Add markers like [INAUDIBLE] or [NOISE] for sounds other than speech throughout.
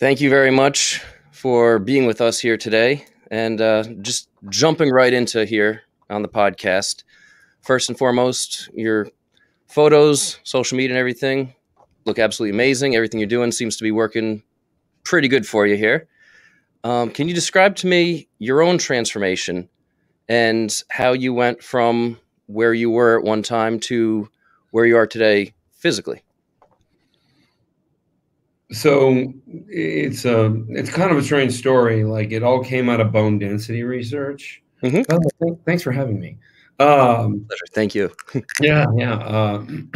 Thank you very much for being with us here today and uh, just jumping right into here on the podcast. First and foremost, your photos, social media, and everything look absolutely amazing. Everything you're doing seems to be working pretty good for you here. Um, can you describe to me your own transformation and how you went from where you were at one time to where you are today physically? So it's a um, it's kind of a strange story. Like it all came out of bone density research. Mm-hmm. Oh, thanks for having me. Um, Pleasure. Thank you. [LAUGHS] yeah, yeah. Uh, [CLEARS THROAT]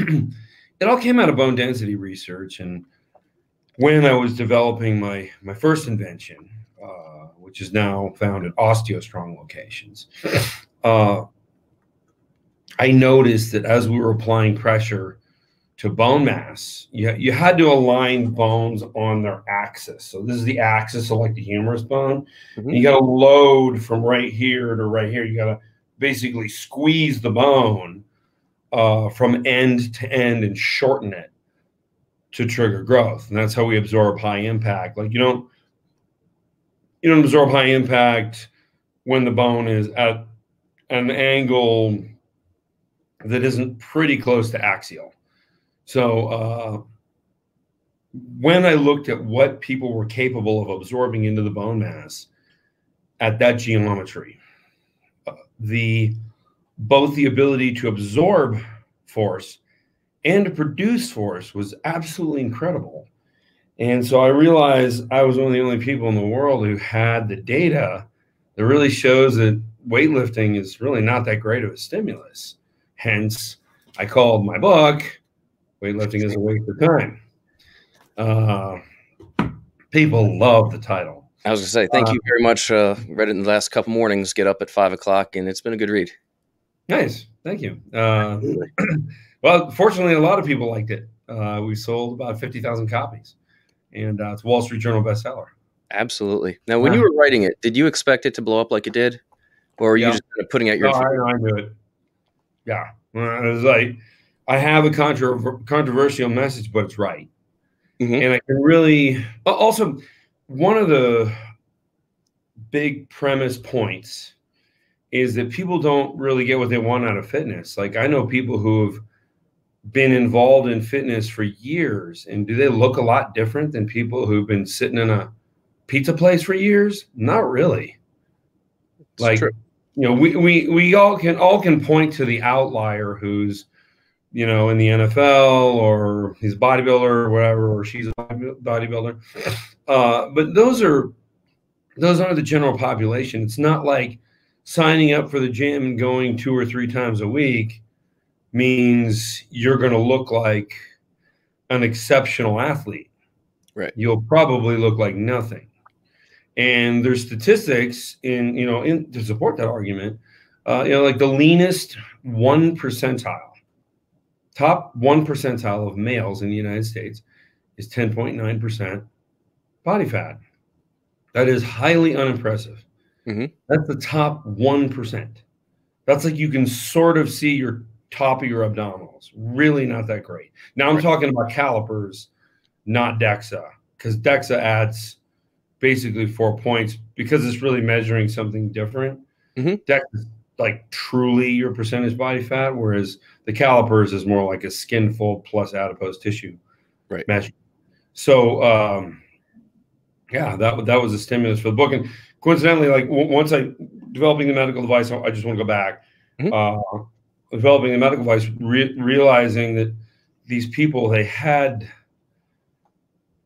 it all came out of bone density research, and when I was developing my my first invention, uh, which is now found at OsteoStrong locations, uh, I noticed that as we were applying pressure to bone mass, you, you had to align bones on their axis. So this is the axis of like the humerus bone. Mm-hmm. You got to load from right here to right here. You got to basically squeeze the bone uh, from end to end and shorten it to trigger growth. And that's how we absorb high impact. Like you don't you don't absorb high impact when the bone is at an angle that isn't pretty close to axial. So uh, when I looked at what people were capable of absorbing into the bone mass at that geometry, uh, the both the ability to absorb force and to produce force was absolutely incredible. And so I realized I was one of the only people in the world who had the data that really shows that weightlifting is really not that great of a stimulus. Hence, I called my book Weightlifting is a Waste of Time. Uh, people love the title. I was going to say, thank uh, you very much. Uh, read it in the last couple mornings, get up at five o'clock, and it's been a good read. Nice. Thank you. Uh, [CLEARS THROAT] well, fortunately, a lot of people liked it. Uh, we sold about 50,000 copies, and uh, it's Wall Street Journal bestseller. Absolutely. Now, when you were writing it, did you expect it to blow up like it did? Or were you just kind of putting out your. No, I, I knew it. Yeah. It was like, I have a contra- controversial message, but it's right. Mm-hmm. And I can really also one of the big premise points is that people don't really get what they want out of fitness. Like I know people who have been involved in fitness for years, and do they look a lot different than people who've been sitting in a pizza place for years? Not really. It's like true. you know, we we we all can all can point to the outlier who's you know, in the NFL or he's a bodybuilder or whatever, or she's a bodybuilder. Uh, but those are those aren't the general population. It's not like signing up for the gym and going two or three times a week means you're going to look like an exceptional athlete. Right. You'll probably look like nothing. And there's statistics in, you know, in to support that argument. Uh, you know, like the leanest one percentile top one percentile of males in the United States is 10.9% body fat. That is highly unimpressive. Mm-hmm. That's the top 1%. That's like you can sort of see your top of your abdominals. Really not that great. Now I'm right. talking about calipers, not DEXA, because DEXA adds basically four points because it's really measuring something different. Mm-hmm. DEXA like truly your percentage body fat, whereas the calipers is more like a skin fold plus adipose tissue right. measure. So um, yeah, that that was a stimulus for the book. And coincidentally, like w- once I developing the medical device, I just want to go back. Mm-hmm. Uh, developing the medical device, re- realizing that these people they had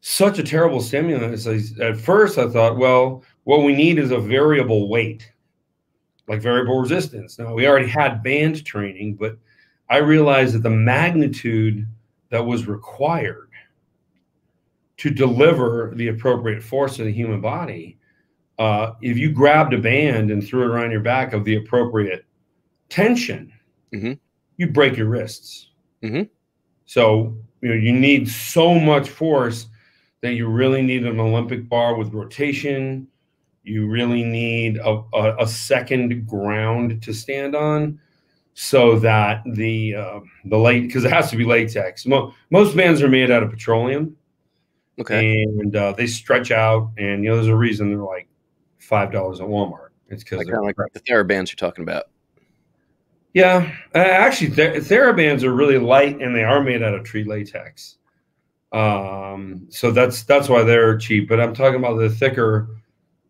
such a terrible stimulus. I, at first, I thought, well, what we need is a variable weight like variable resistance. Now, we already had band training, but I realized that the magnitude that was required to deliver the appropriate force to the human body, uh, if you grabbed a band and threw it around your back of the appropriate tension, mm-hmm. you break your wrists. Mm-hmm. So you know you need so much force that you really need an Olympic bar with rotation you really need a, a, a second ground to stand on so that the uh, the late because it has to be latex. Mo- most bands are made out of petroleum, Okay. and uh, they stretch out. And you know, there's a reason they're like five dollars at Walmart. It's because Like like the TheraBands you're talking about. Yeah, uh, actually, th- TheraBands are really light and they are made out of tree latex. Um, so that's that's why they're cheap. But I'm talking about the thicker,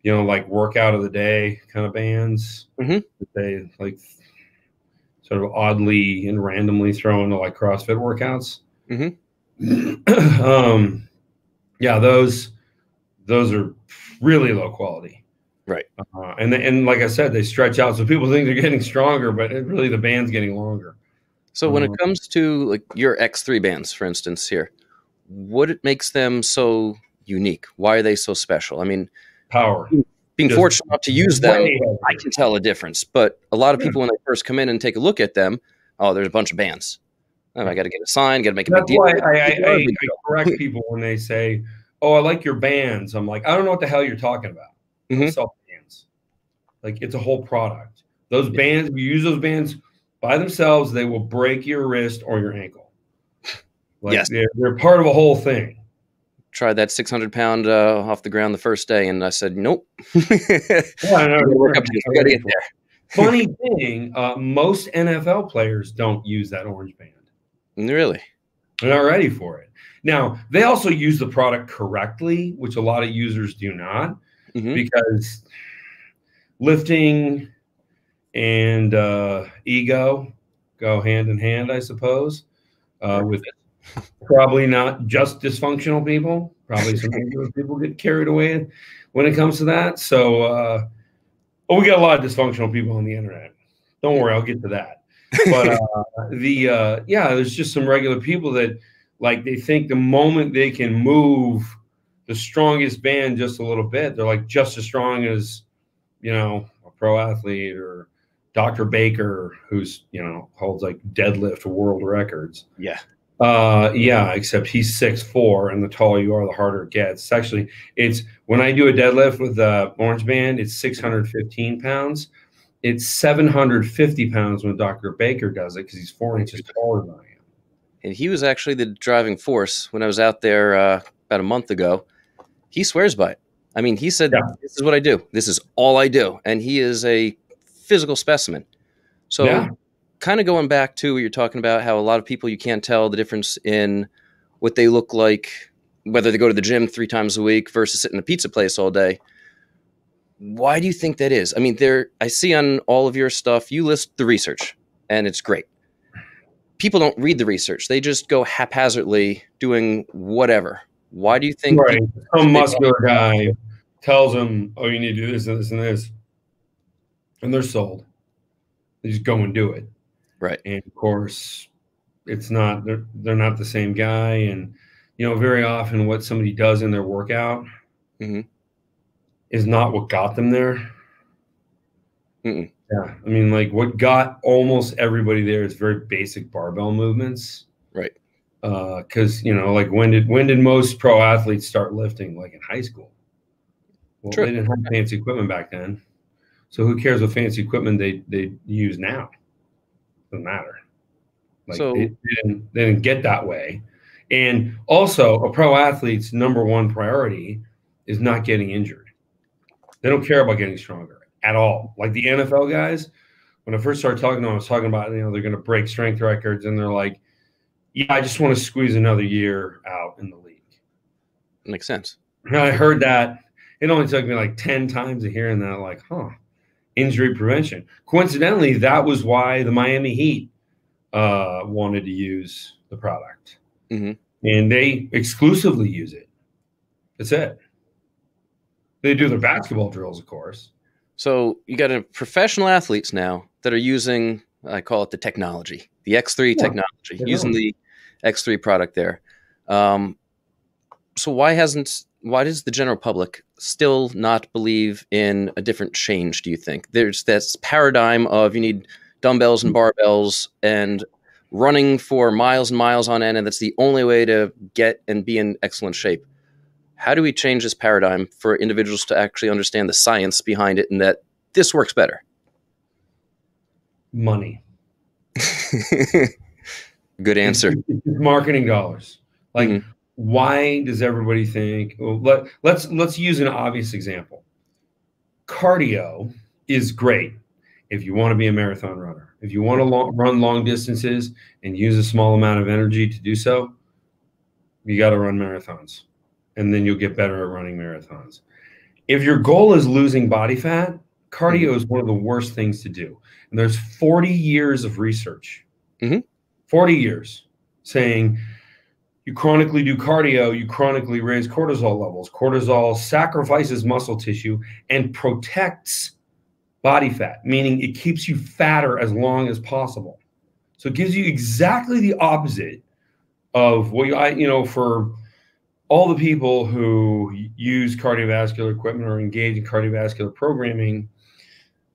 you know, like workout of the day kind of bands. Mhm. that They like sort of oddly and randomly throw into like CrossFit workouts. Mhm. [CLEARS THROAT] um, yeah, those those are really low quality. Right. Uh, and and like I said, they stretch out, so people [LAUGHS] think they're getting stronger, but it, really the band's getting longer. So when it Mhm. comes to like your X3 bands, for instance, here, what it makes them so unique? Why are they so special? I mean, Power. being fortunate enough to use them, I can tell a difference. But a lot of people, when they first come in and take a look at them, oh, there's a bunch of bands. Oh, I got to get a sign, got to make a big That's deal. why I, I, I, I big correct people when they say, "Oh, I like your bands." I'm like, I don't know what the hell you're talking about. Mhm. sell bands. Like it's a whole product. Those Yeah. bands, you use those bands by themselves, they will break your wrist or your ankle. Like Yes. they're, they're part of a whole thing. Tried that 600 pound uh, off the ground the first day, and I said, nope. [LAUGHS] Yeah, I work up to gotta get there. [LAUGHS] Funny thing, uh, most NFL players don't use that orange band. Really? They're not ready for it. Now, they also use the product correctly, which a lot of users do not, Mhm. because lifting and uh, ego go hand in hand, I suppose, uh, with probably not just dysfunctional people. Probably some people get carried away when it comes to that. So, uh, oh, we got a lot of dysfunctional people on the internet. Don't worry, I'll get to that. But uh, [LAUGHS] the uh, yeah, there's just some regular people that like they think the moment they can move the strongest band just a little bit, they're like just as strong as you know a pro athlete or Dr. Baker, who's you know holds like deadlift world records. Yeah. Uh, yeah, except he's six four, and the taller you are, the harder it gets. It's actually, it's when I do a deadlift with the orange band, it's six hundred fifteen pounds. It's seven hundred fifty pounds when Dr. Baker does it because he's four inches taller than I am. And he was actually the driving force when I was out there uh, about a month ago. He swears by it. I mean, he said, Yeah. "This is what I do. This is all I do," and he is a physical specimen. So, Yeah. Kind of going back to what you're talking about, how a lot of people you can't tell the difference in what they look like, whether they go to the gym three times a week versus sitting in a pizza place all day. Why do you think that is? I mean, there I see on all of your stuff you list the research, and it's great. People don't read the research; they just go haphazardly doing whatever. Why do you think? Right. Some muscular guy tells them, "Oh, you need to do this and this and this," and they're sold. They just go and do it. Right. And of course, it's not. They're they're not the same guy, and you know, very often what somebody does in their workout Mhm. is not what got them there. Mm-mm. Yeah, I mean, like what got almost everybody there is very basic barbell movements. Right. Because you know, like when did when did most pro athletes start lifting? Like in high school. Well, True. they didn't have fancy equipment back then, so who cares what fancy equipment they they use now? Doesn't matter. Like So- they, didn't they didn't get that way, and also a pro athlete's number one priority is not getting injured. They don't care about getting stronger at all. Like the NFL guys, when I first started talking to them, I was talking about you know they're going to break strength records, and they're like, "Yeah, I just want to squeeze another year out in the league." Makes sense. And I heard that. It only took me like ten times of hearing that. Like, huh? Injury prevention. Coincidentally, that was why the Miami Heat uh, wanted to use the product, Mhm. and they exclusively use it. That's it. They do their basketball drills, of course. So you got a professional athletes now that are using, I call it the technology, the X3 Yeah, technology, using the X3 product there. Um, so why hasn't, why does the general public still not believe in a different change? Do you think there's this paradigm of you need dumbbells and barbells and running for miles and miles on end, and that's the only way to get and be in excellent shape. How do we change this paradigm for individuals to actually understand the science behind it and that this works better? Money. [LAUGHS] Good answer. Marketing dollars. Like Mhm. Why does everybody think? Well, let, let's let's use an obvious example. Cardio is great if you want to be a marathon runner. If you want to long, run long distances and use a small amount of energy to do so, you got to run marathons, and then you'll get better at running marathons. If your goal is losing body fat, cardio is one of the worst things to do. And there's 40 years of research, Mhm. 40 years saying you chronically do cardio, you chronically raise cortisol levels. Cortisol sacrifices muscle tissue and protects body fat, meaning it keeps you fatter as long as possible. So it gives you exactly the opposite of what you, I, you know, for all the people who use cardiovascular equipment or engage in cardiovascular programming,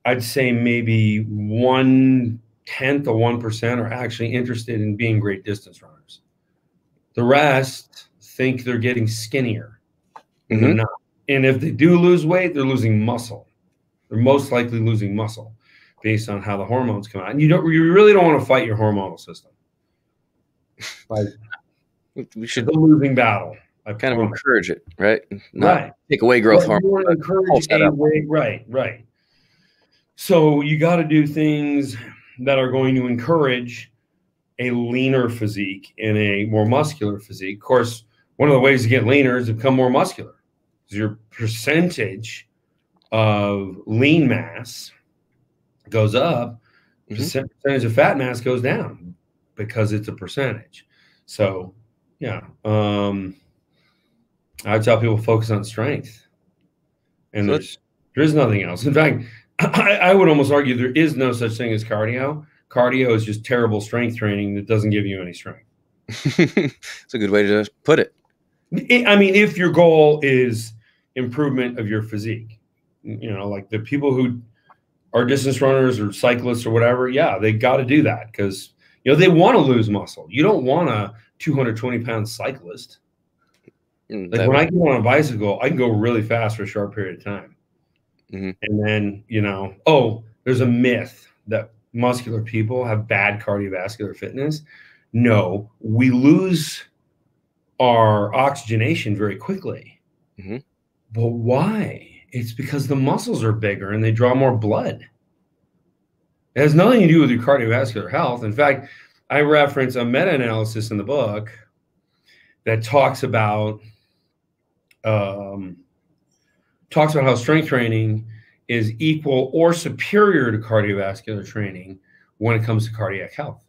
I'd say maybe one tenth of one percent are actually interested in being great distance runners. The rest think they're getting skinnier. and They're mm-hmm. not. And if they do lose weight, they're losing muscle. They're most likely losing muscle based on how the hormones come out. And you don't you really don't want to fight your hormonal system. Like We it's should a losing battle. I kind of encourage it, right? Not right. take away growth Right, hormone. encourage pulse a way, right, right. So you got to do things that are going to encourage a leaner physique and a more muscular physique. Of course, one of the ways to get leaner is to become more muscular. 'Cause Your percentage of lean mass goes up, Mhm. percentage of fat mass goes down because it's a percentage. So, yeah, um, I tell people focus on strength, and So there's there is nothing else. In fact, [CLEARS THROAT] I, I would almost argue there is no such thing as cardio. Cardio is just terrible strength training that doesn't give you any strength. [LAUGHS] it's a good way to put it. I mean, if your goal is improvement of your physique, you know, like the people who are distance runners or cyclists or whatever, yeah, they got to do that because you know they want to lose muscle. You don't want a 220 pound cyclist. Mm, Like when I go on a bicycle, I can go really fast for a short period of time. Mhm. And then, you know, oh, there's a myth that muscular people have bad cardiovascular fitness. No, we lose our oxygenation very quickly. Mhm. But why? It's because the muscles are bigger and they draw more blood. It has nothing to do with your cardiovascular health. In fact, I reference a meta analysis in the book that talks about um, talks about how strength training is equal or superior to cardiovascular training when it comes to cardiac health.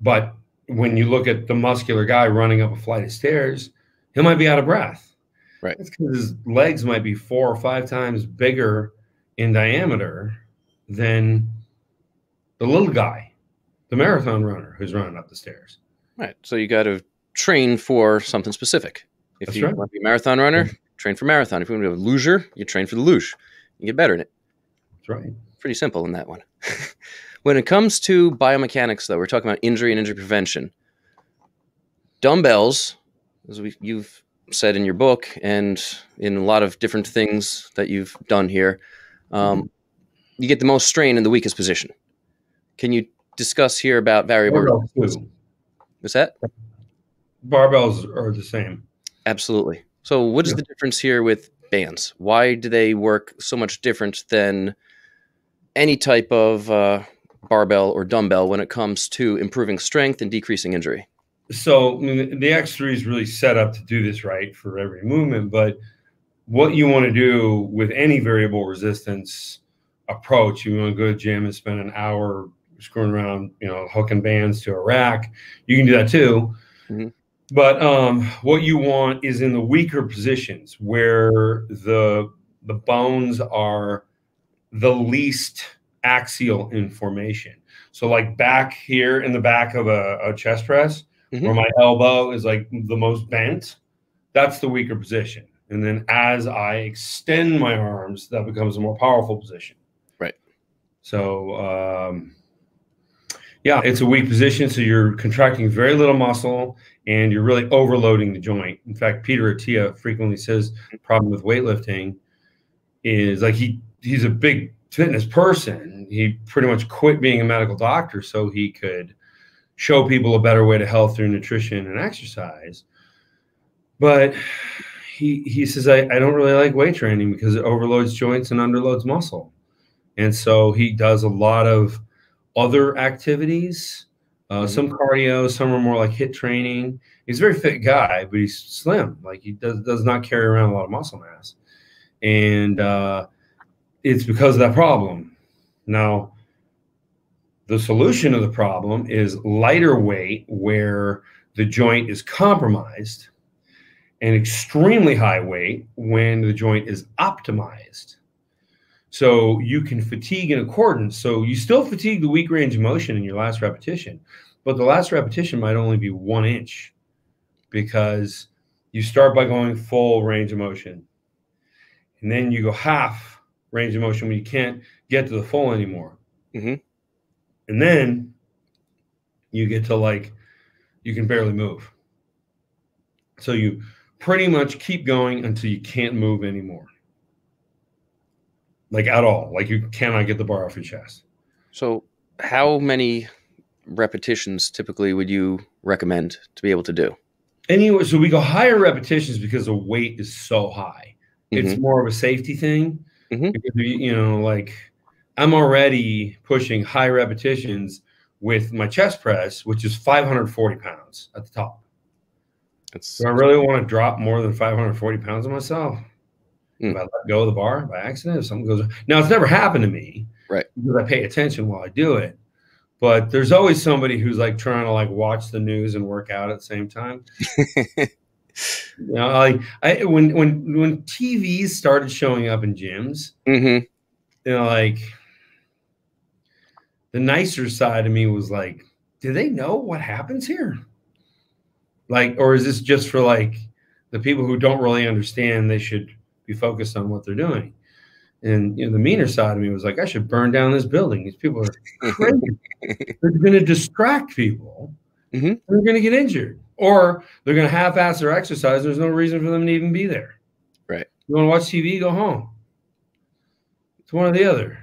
But when you look at the muscular guy running up a flight of stairs, he might be out of breath. Right. It's because his legs might be four or five times bigger in diameter than the little guy, the marathon runner who's running up the stairs. Right. So you got to train for something specific. If That's you right. want to be a marathon runner, train for marathon. If you want to be a luger, you train for the luge. You get better in it. That's right. Pretty simple in that one. [LAUGHS] when it comes to biomechanics, though, we're talking about injury and injury prevention. Dumbbells, as we, you've said in your book and in a lot of different things that you've done here, um, you get the most strain in the weakest position. Can you discuss here about variable? What's that? Barbells are the same. Absolutely. So, what is Yeah. the difference here with bands? Why do they work so much different than any type of uh, barbell or dumbbell when it comes to improving strength and decreasing injury? So I mean, the X3 is really set up to do this right for every movement. But what you want to do with any variable resistance approach, you want to go to the gym and spend an hour screwing around, you know, hooking bands to a rack. You can do that too. Mhm. But um, what you want is in the weaker positions where the the bones are the least axial in formation. So like back here in the back of a, a chest press, Mhm. where my elbow is like the most bent, that's the weaker position. And then as I extend my arms, that becomes a more powerful position. Right. So um, yeah, it's a weak position. So you're contracting very little muscle and you're really overloading the joint. In fact, Peter Attia frequently says the problem with weightlifting is like he he's a big fitness person. He pretty much quit being a medical doctor so he could show people a better way to health through nutrition and exercise. But he he says I, I don't really like weight training because it overloads joints and underloads muscle. And so he does a lot of other activities, uh, some Mm-hmm. cardio, some are more like HIIT training. He's a very fit guy, but he's slim. Like he does does not carry around a lot of muscle mass, and uh, it's because of that problem. Now, the solution of the problem is lighter weight, where the joint is compromised, and extremely high weight when the joint is optimized. So you can fatigue in accordance. So you still fatigue the weak range of motion in your last repetition, but the last repetition might only be one inch because you start by going full range of motion. And then you go half range of motion when you can't get to the full anymore. Mhm. And then you get to like, you can barely move. So you pretty much keep going until you can't move anymore. Like at all. Like you cannot get the bar off your chest. So, how many repetitions typically would you recommend to be able to do? Anyway, so we go higher repetitions because the weight is so high. It's Mhm. more of a safety thing. Mhm. Because you know, like I'm already pushing high repetitions with my chest press, which is 540 pounds at the top. It's Do I really want to drop more than 540 pounds on myself? Mm. If I let go of the bar by accident, if something goes now, it's never happened to me, Right. Because I pay attention while I do it. But there's always somebody who's like trying to like watch the news and work out at the same time. [LAUGHS] You know, like I when when when TVs started showing up in gyms, hmm you know, like the nicer side of me was like, do they know what happens here? Like, or is this just for like the people who don't really understand they should be focused on what they're doing? And you know, the meaner side of me was like, I should burn down this building. These people are [LAUGHS] crazy. they're going to distract people. Mhm. They're going to get injured, or they're going to half-ass their exercise. There's no reason for them to even be there. Right. You want to watch TV? Go home. It's one or the other.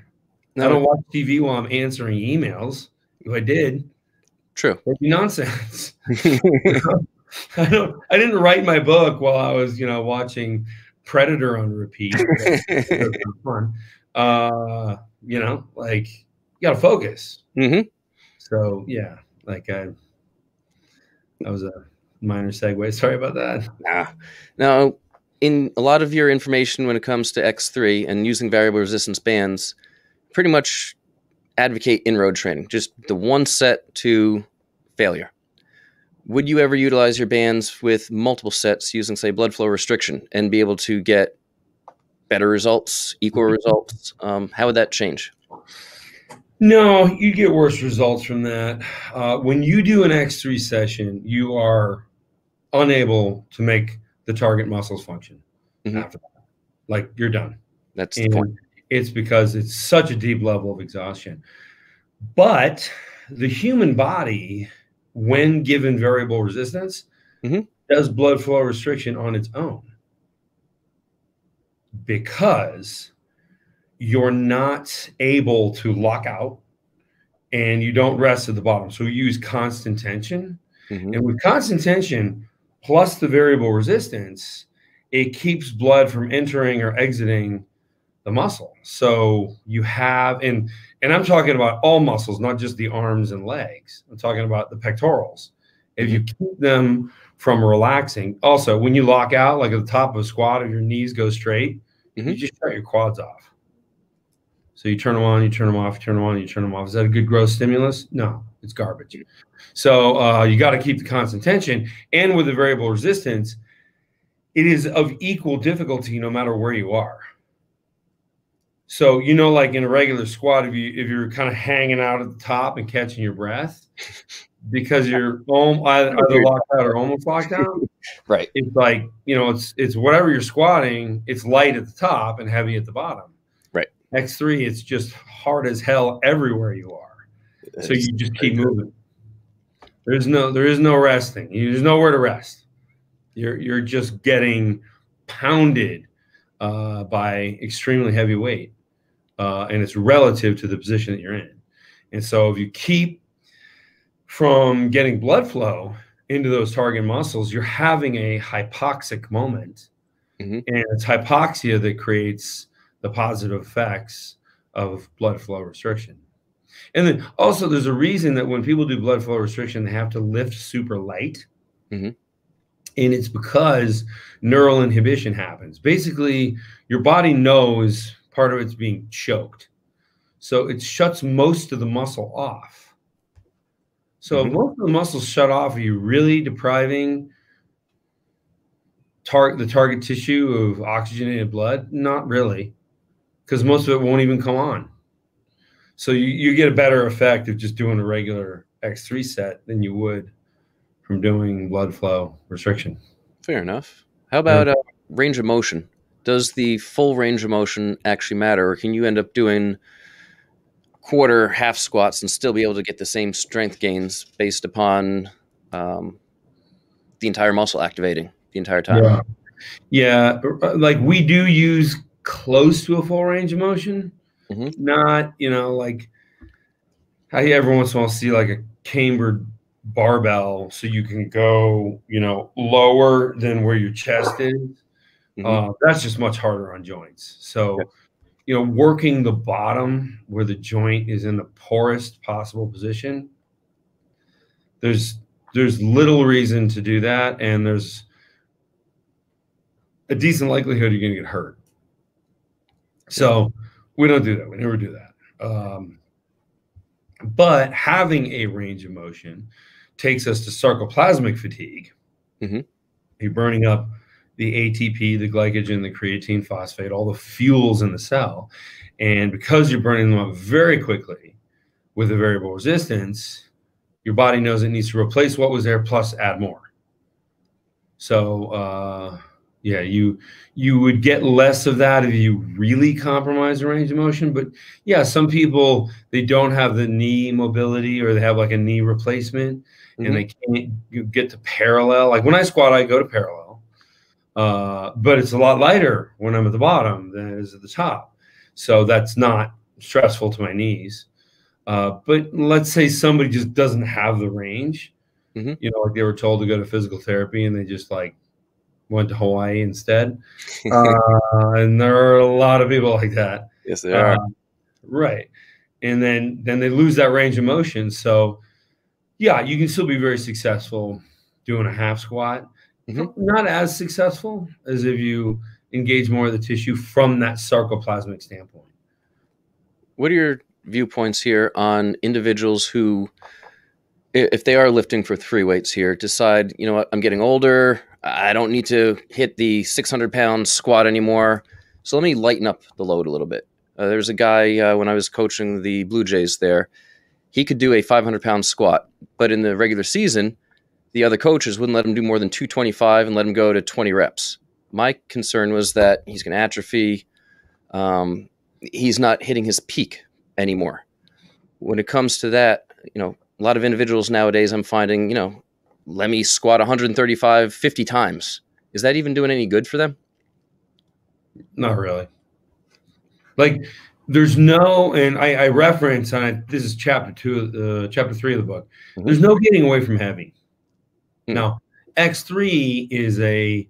I don't watch TV while I'm answering emails. If I did, true. [LAUGHS] it'd be nonsense. [LAUGHS] I don't. I didn't write my book while I was, you know, watching Predator on repeat. [LAUGHS] Fun. Uh, you know, like you got to focus. hmm So yeah, like I. That was a minor segue. Sorry about that. Nah. Now, in a lot of your information when it comes to X3 and using variable resistance bands, pretty much advocate in road training, just the one set to failure. Would you ever utilize your bands with multiple sets using, say, blood flow restriction and be able to get better results, equal results? Um, how would that change? No, you get worse results from that. Uh, when you do an X3 session, you are unable to make the target muscles function Mhm. after that. Like you're done. That's the point. it's because it's such a deep level of exhaustion. But the human body, when given variable resistance, Mhm. does blood flow restriction on its own because you're not able to lock out and you don't rest at the bottom. So you use constant tension. Mhm. And with constant tension plus the variable resistance, it keeps blood from entering or exiting the muscle. So you have and and I'm talking about all muscles, not just the arms and legs. I'm talking about the pectorals. If you keep them from relaxing, also when you lock out, like at the top of a squat, if your knees go straight, you Mhm. just shut your quads off. So you turn them on, you turn them off, you turn them on, you turn them off. Is that a good growth stimulus? No, it's garbage. So uh, you got to keep the constant tension, and with the variable resistance, it is of equal difficulty no matter where you are. So you know, like in a regular squat, if you if you're kind of hanging out at the top and catching your breath [LAUGHS] because you're either, either locked out or almost locked out, [LAUGHS] Right. it's like you know, it's it's whatever you're squatting, it's light at the top and heavy at the bottom. Right. X three, it's just hard as hell everywhere you are. So you just keep moving. There's no there is no resting. There's nowhere to rest. You're you're just getting pounded uh, by extremely heavy weight, uh, and it's relative to the position that you're in. And so if you keep from getting blood flow into those target muscles, you're having a hypoxic moment. Mhm. And it's hypoxia that creates the positive effects of blood flow restriction. And then also, there's a reason that when people do blood flow restriction, they have to lift super light. Mhm. And it's because neural inhibition happens. Basically, your body knows part of it's being choked. So it shuts most of the muscle off. So if Mhm. most of the muscles shut off, are you really depriving tar- the target tissue of oxygenated blood? Not really, because most of it won't even come on. So you, you get a better effect of just doing a regular X3 set than you would from doing blood flow restriction. Fair enough. How about uh, range of motion? Does the full range of motion actually matter, or can you end up doing quarter, half squats and still be able to get the same strength gains based upon um, the entire muscle activating the entire time? Yeah. Yeah. uh, Like we do use close to a full range of motion. Mhm. Not, you know, like I every once in a while see like a cambered barbell so you can go, you know, lower than where your chest is. Mhm. Uh, that's just much harder on joints. So, you know, working the bottom where the joint is in the poorest possible position, there's there's little reason to do that, and there's a decent likelihood you're going to get hurt. So we don't do that. We never do that. Um, but having a range of motion takes us to sarcoplasmic fatigue. Mhm. You're burning up the ATP, the glycogen, the creatine phosphate, all the fuels in the cell. And because you're burning them up very quickly with a variable resistance, your body knows it needs to replace what was there plus add more. So uh, yeah, you you would get less of that if you really compromise the range of motion. But yeah, some people they don't have the knee mobility or they have like a knee replacement Mhm. and they can't you get to parallel. Like when I squat, I go to parallel, uh, but it's a lot lighter when I'm at the bottom than it is at the top. So that's not stressful to my knees. Uh, but let's say somebody just doesn't have the range, Mhm. you know, like they were told to go to physical therapy and they just like went to Hawaii instead. [LAUGHS] Uh, and there are a lot of people like that. yes, they are. Uh, right. And then then they lose that range of motion. So yeah, you can still be very successful doing a half squat. Mhm. Not as successful as if you engage more of the tissue from that sarcoplasmic standpoint. what are your viewpoints here on individuals who if they are lifting for three weights here decide you know what i'm getting older i don't need to hit the 600 pound squat anymore so let me lighten up the load a little bit uh, there's a guy uh, when i was coaching the blue jays there he could do a 500 pound squat but in the regular season the other coaches wouldn't let him do more than 225 and let him go to 20 reps my concern was that he's going to atrophy um, he's not hitting his peak anymore. When it comes to that, you know, a lot of individuals nowadays I'm finding, you know, let me squat 135 50 times. Is that even doing any good for them? Not really. Like there's no, and I, I reference, and I, this is chapter two, uh, chapter three of the book. Mhm. There's no getting away from heavy. Mm. Now, X3 is a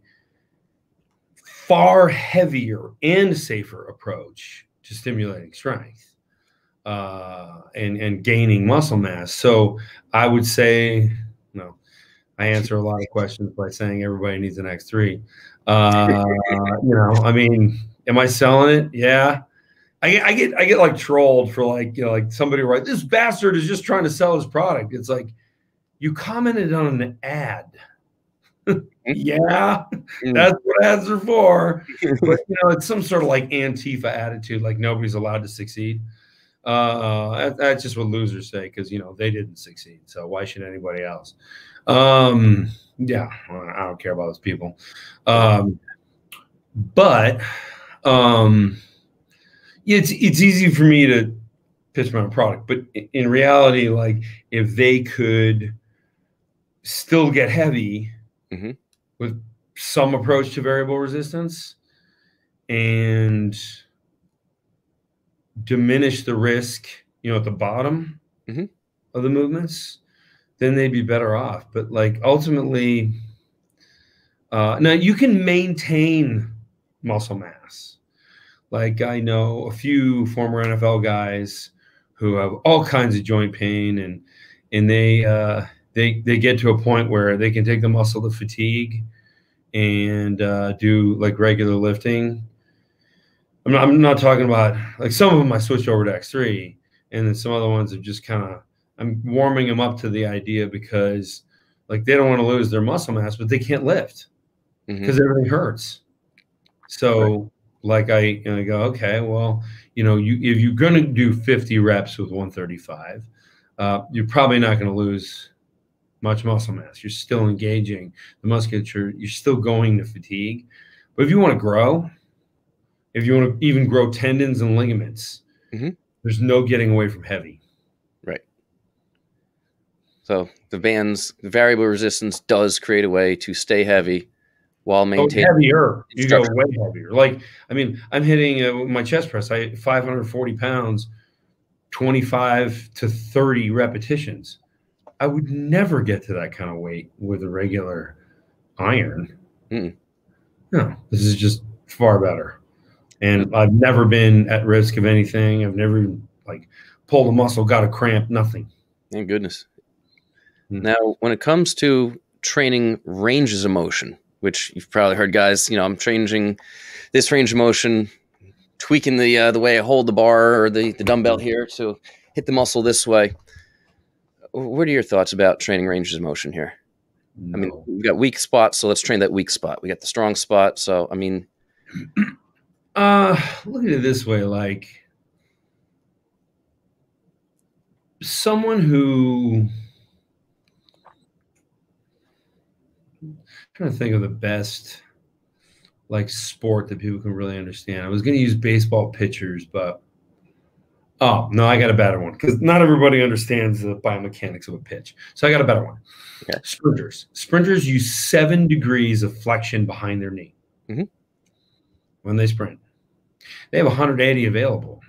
far heavier and safer approach to stimulating strength uh, and and gaining muscle mass. So I would say no. I answer a lot of questions by saying everybody needs an X3. Uh, [LAUGHS] you know, I mean, am I selling it? Yeah. I get, I get, I get like trolled for like, you know, like somebody write this bastard is just trying to sell his product. It's like you commented on an ad. [LAUGHS] yeah, Mm. that's what ads are for. [LAUGHS] But you know, it's some sort of like Antifa attitude, like nobody's allowed to succeed. Uh, that, that's just what losers say because you know they didn't succeed. So why should anybody else? Um, yeah, I don't care about those people. Um, but um, it's it's easy for me to pitch my own product, but in reality, like if they could still get heavy Mhm. with some approach to variable resistance and diminish the risk, you know, at the bottom Mhm. of the movements, then they'd be better off. But like ultimately, uh, now you can maintain muscle mass. Like I know a few former NFL guys who have all kinds of joint pain, and and they uh, they they get to a point where they can take the muscle to fatigue and uh, do like regular lifting. I'm not, I'm not talking about like some of them I switched over to X3, and then some other ones have just kind of I'm warming them up to the idea because like they don't want to lose their muscle mass, but they can't lift because mm-hmm. everything hurts. So right. like I, you know, I go, okay, well, you know, you if you're going to do 50 reps with 135, uh, you're probably not going to lose much muscle mass. You're still engaging the musculature. You're still going to fatigue. But if you want to grow, if you want to even grow tendons and ligaments, mm-hmm. there's no getting away from heavy. Right. So the band's variable resistance does create a way to stay heavy while oh, maintaining oh, heavier. You go way heavier. Like I mean, I'm hitting uh, my chest press. I 540 pounds, 25 to 30 repetitions. I would never get to that kind of weight with a regular iron. Mm. No, this is just far better. And I've never been at risk of anything. I've never like pulled a muscle, got a cramp, nothing. Thank goodness. Mm. Now, when it comes to training ranges of motion, which you've probably heard guys, you know, I'm changing this range of motion, tweaking the uh, the way I hold the bar or the, the dumbbell here to hit the muscle this way. What are your thoughts about training ranges of motion here? No. I mean, we've got weak spots, so let's train that weak spot. We got the strong spot, so I mean, [CLEARS THROAT] uh, look at it this way: like someone who trying to think of the best like sport that people can really understand. I was going to use baseball pitchers, but oh no, I got a better one because not everybody understands the biomechanics of a pitch. So I got a better one. Okay. Sprinters. Sprinters use seven degrees of flexion behind their knee mm-hmm. when they sprint. They have 180 available.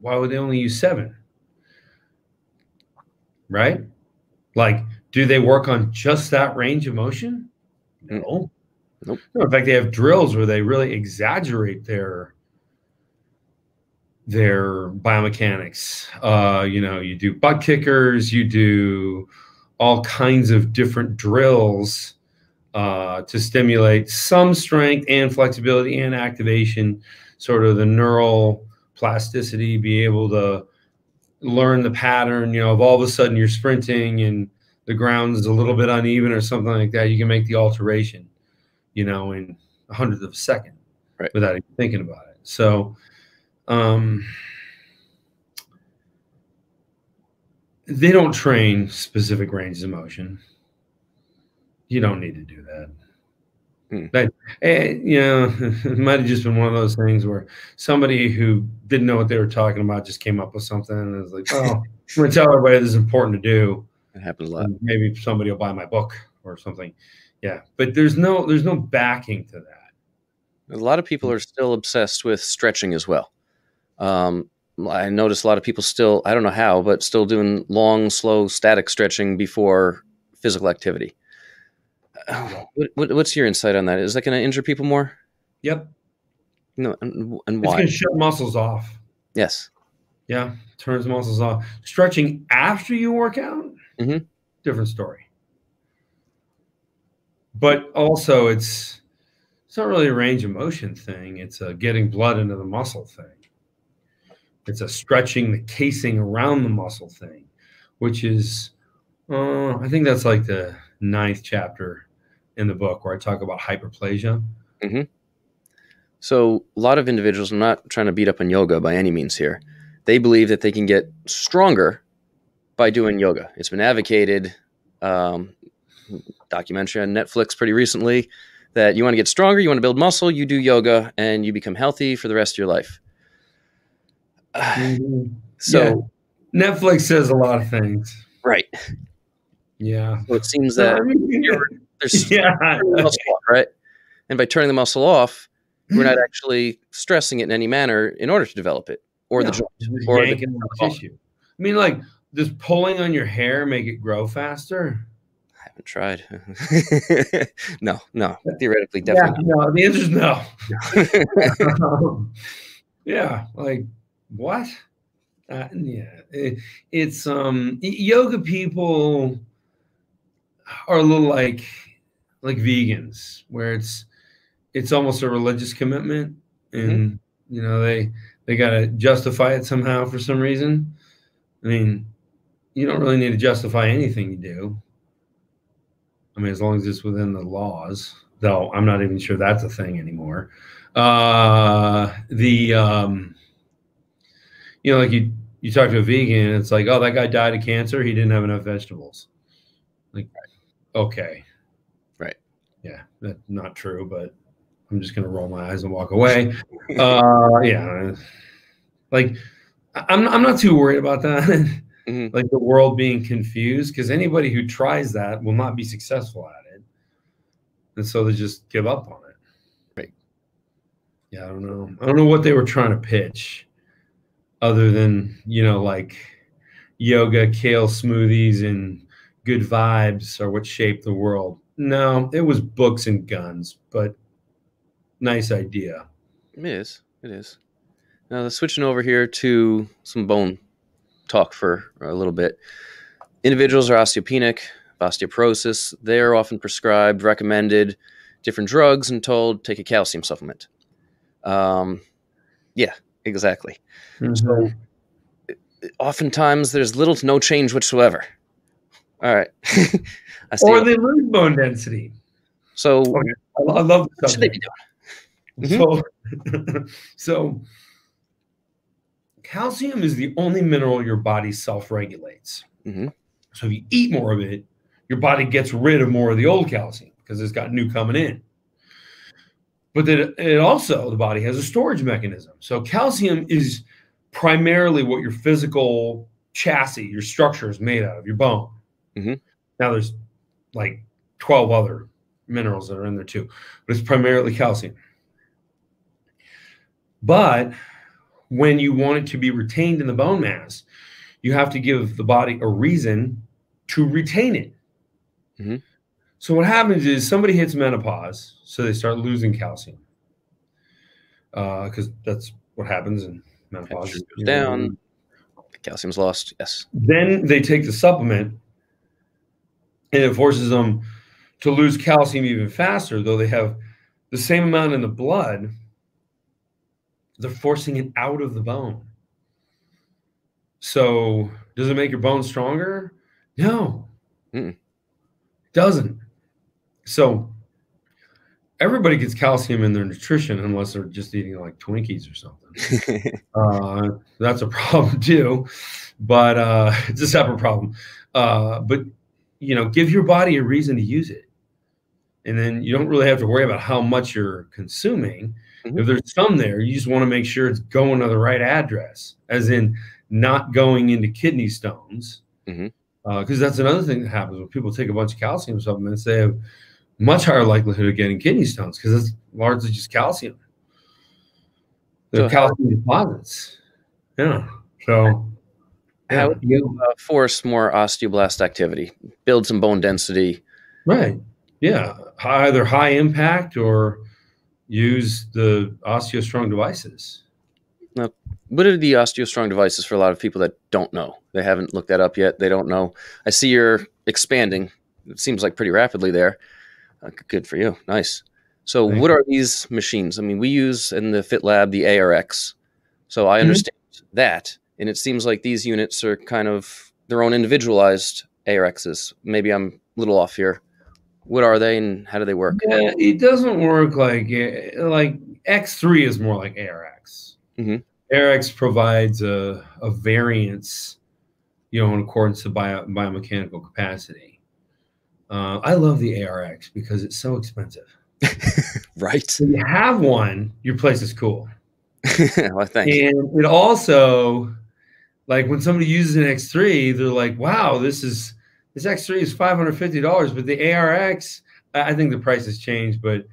Why would they only use seven? Right? Like, do they work on just that range of motion? No. Nope. No, in fact, they have drills where they really exaggerate their their biomechanics. Uh, you know, you do butt kickers, you do all kinds of different drills uh, to stimulate some strength and flexibility and activation, sort of the neural plasticity, be able to learn the pattern. You know, if all of a sudden you're sprinting and the ground is a little bit uneven or something like that, you can make the alteration, you know, in a hundredth of a second right. without even thinking about it. So, um, they don't train specific ranges of motion. You don't need to do that. Hmm. But eh, you know, [LAUGHS] it might have just been one of those things where somebody who didn't know what they were talking about just came up with something and was like, "Oh, I'm going to tell everybody this is important to do." It happens a lot. Maybe somebody will buy my book or something. Yeah, but there's no there's no backing to that. A lot of people are still obsessed with stretching as well. Um, I notice a lot of people still I don't know how, but still doing long, slow, static stretching before physical activity. What, what, what's your insight on that? Is that going to injure people more? Yep. No, and, and why? It's going to shut muscles off. Yes. Yeah, turns muscles off. Stretching after you work out, mm-hmm. different story. But also, it's it's not really a range of motion thing. It's a getting blood into the muscle thing. It's a stretching the casing around the muscle thing, which is, uh, I think that's like the ninth chapter in the book where I talk about hyperplasia. Mm-hmm. So, a lot of individuals, I'm not trying to beat up on yoga by any means here, they believe that they can get stronger by doing yoga. It's been advocated, um, documentary on Netflix pretty recently, that you want to get stronger, you want to build muscle, you do yoga, and you become healthy for the rest of your life. Mm-hmm. So, yeah. Netflix says a lot of things. Right. Yeah. So it seems that there's [LAUGHS] yeah. muscle off, right? And by turning the muscle off, we're not actually stressing it in any manner in order to develop it or yeah. the joint or the tissue. I mean, like does pulling on your hair make it grow faster? I haven't tried. [LAUGHS] no, no. Theoretically, definitely. Yeah, no. The answer is no. [LAUGHS] um, yeah, like what? Uh, yeah, it, it's um yoga people are a little like like vegans, where it's it's almost a religious commitment, and mm-hmm. you know they they got to justify it somehow for some reason. I mean, you don't really need to justify anything you do. I mean, as long as it's within the laws, though I'm not even sure that's a thing anymore. Uh, the, um, you know, like you, you talk to a vegan, it's like, oh, that guy died of cancer. He didn't have enough vegetables. Like, okay. Right. Yeah, that's not true, but I'm just going to roll my eyes and walk away. [LAUGHS] Uh, yeah. Like, I'm, I'm not too worried about that. [LAUGHS] mm-hmm. like the world being confused because anybody who tries that will not be successful at it and so they just give up on it right yeah i don't know i don't know what they were trying to pitch other than you know like yoga kale smoothies and good vibes are what shaped the world no it was books and guns but nice idea it is it is now switching over here to some bone talk for a little bit. Individuals are osteopenic, osteoporosis. They are often prescribed, recommended different drugs, and told take a calcium supplement. Um, yeah, exactly. Mm-hmm. So, oftentimes there's little to no change whatsoever. All right. [LAUGHS] or they lose bone density. So, okay. I love what should they be doing? Mm-hmm. So, [LAUGHS] so calcium is the only mineral your body self regulates. Mm-hmm. So if you eat more of it, your body gets rid of more of the old calcium because it's got new coming in. But then it also, the body has a storage mechanism. So calcium is primarily what your physical chassis, your structure is made out of, your bone. Mm-hmm. Now there's like 12 other minerals that are in there too, but it's primarily calcium. But when you want it to be retained in the bone mass, you have to give the body a reason to retain it. Mm-hmm. So what happens is somebody hits menopause, so they start losing calcium because uh, that's what happens in menopause. Goes down, calcium's lost. Yes. Then they take the supplement, and it forces them to lose calcium even faster, though they have the same amount in the blood they're forcing it out of the bone. So, does it make your bone stronger? No, Mm-mm. doesn't. So, everybody gets calcium in their nutrition unless they're just eating like Twinkies or something. [LAUGHS] uh, that's a [LAUGHS] problem too, but uh, [LAUGHS] it's a separate problem. Uh, but you know, give your body a reason to use it, and then you don't really have to worry about how much you're consuming Mm-hmm. If there's some there, you just want to make sure it's going to the right address, as in not going into kidney stones. Because mm-hmm. uh, that's another thing that happens when people take a bunch of calcium supplements, they have much higher likelihood of getting kidney stones because it's largely just calcium. They're so calcium how, deposits. Yeah. So, how would you uh, force more osteoblast activity, build some bone density? Right. Yeah. Either high impact or use the OsteoStrong devices. Now, what are the OsteoStrong devices for a lot of people that don't know? They haven't looked that up yet. They don't know. I see you're expanding. It seems like pretty rapidly there. Uh, good for you. Nice. So, Thank what you. are these machines? I mean, we use in the Fit Lab the ARX. So, I mm-hmm. understand mm-hmm. that. And it seems like these units are kind of their own individualized ARXs. Maybe I'm a little off here. What are they and how do they work? Yeah, it doesn't work like eh, like X3 is more like ARX. Mm-hmm. ARX provides a, a variance, you know, in accordance to bio, biomechanical capacity. Uh, I love the ARX because it's so expensive. [LAUGHS] right. So you have one, your place is cool. [LAUGHS] well, thanks. And it also, like when somebody uses an X3, they're like, wow, this is this X3 is five hundred fifty dollars, but the ARX, I think the price has changed. But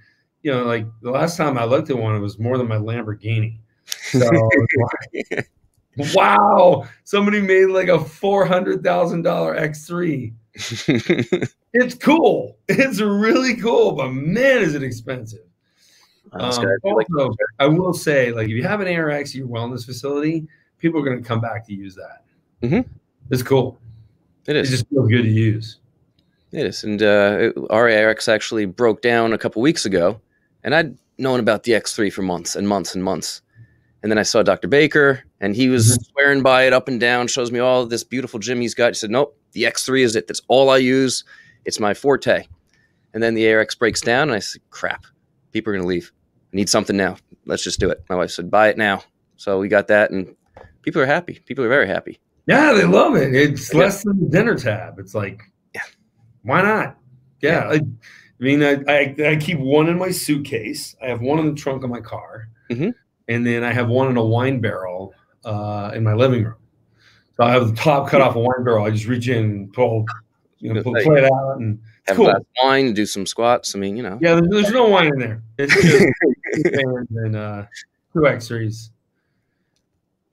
you know, like the last time I looked at one, it was more than my Lamborghini. So [LAUGHS] wow, somebody made like a four hundred thousand dollar X3. [LAUGHS] it's cool. It's really cool, but man, is it expensive. Um, also, I will say, like, if you have an ARX your wellness facility, people are going to come back to use that. Mhm. It's cool. It It is. just feels good to use. It is. And uh, it- our ARX actually broke down a couple weeks ago, and I'd known about the X3 for months and months and months. And then I saw Dr. Baker, and he was swearing by it up and down, shows me all this beautiful gym he's got. He said, Nope, the X3 is it. That's all I use. It's my forte. And then the ARX breaks down, and I said, Crap, people are going to leave. I need something now. Let's just do it. My wife said, Buy it now. So we got that, and people are happy. People are very happy. Yeah, they love it. It's Yeah. less than the dinner tab. It's like, Yeah. why not? Yeah. I, I mean, I, I, I keep one in my suitcase. I have one in the trunk of my car. Mhm. And then I have one in a wine barrel uh, in my living room. So I have the top cut off a wine barrel. I just reach in and pull, you know, pull, play it out. And Have cool. a glass of wine, do some squats. I mean, you know. Yeah, there's, there's no wine in there. It's just [LAUGHS] and uh, two X3s.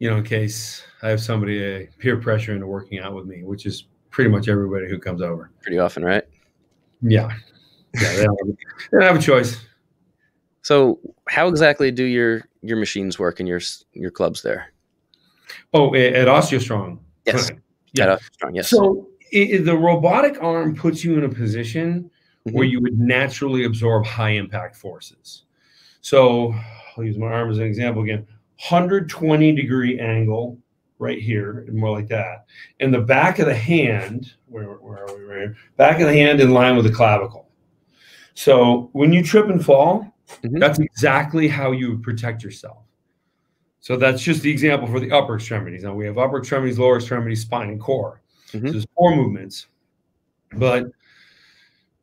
You know, in case I have somebody uh, peer pressure into working out with me, which is pretty much everybody who comes over. Pretty often, right? Yeah, yeah, they don't, they don't have a choice. So, how exactly do your your machines work in your your clubs there? Oh, at, OsteoStrong. Yes. Yeah. At OsteoStrong, yes. So i i- the robotic arm puts you in a position where Mhm. you would naturally absorb high impact forces. So I'll use my arm as an example again 120 degree angle right here, and more like that. And the back of the hand, where, where are we right here? Back of the hand in line with the clavicle. So when you trip and fall, Mhm. that's exactly how you protect yourself. So that's just the example for the upper extremities. Now we have upper extremities, lower extremities, spine, and core. Mhm. So there's four movements, but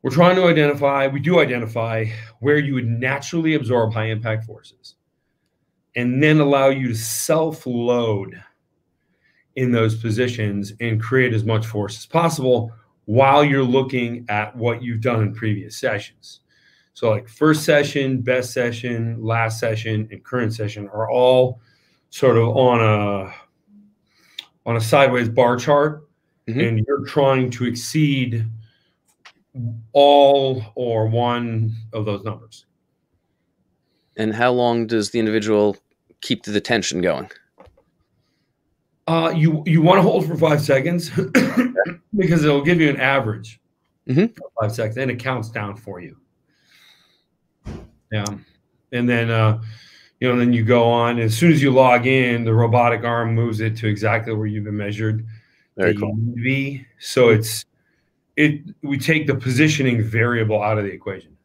we're trying to identify. We do identify where you would naturally absorb high impact forces, and then allow you to self load in those positions and create as much force as possible while you're looking at what you've done in previous sessions. So, like first session, best session, last session, and current session are all sort of on a on a sideways bar chart, Mhm. and you're trying to exceed all or one of those numbers. And how long does the individual keep the tension going? Uh, you you want to hold for five seconds [COUGHS] because it'll give you an average Mhm. five seconds, and it counts down for you. Yeah, and then uh, you know, then you go on. As soon as you log in, the robotic arm moves it to exactly where you've been measured. Very cool. be. So it's it. We take the positioning variable out of the equation.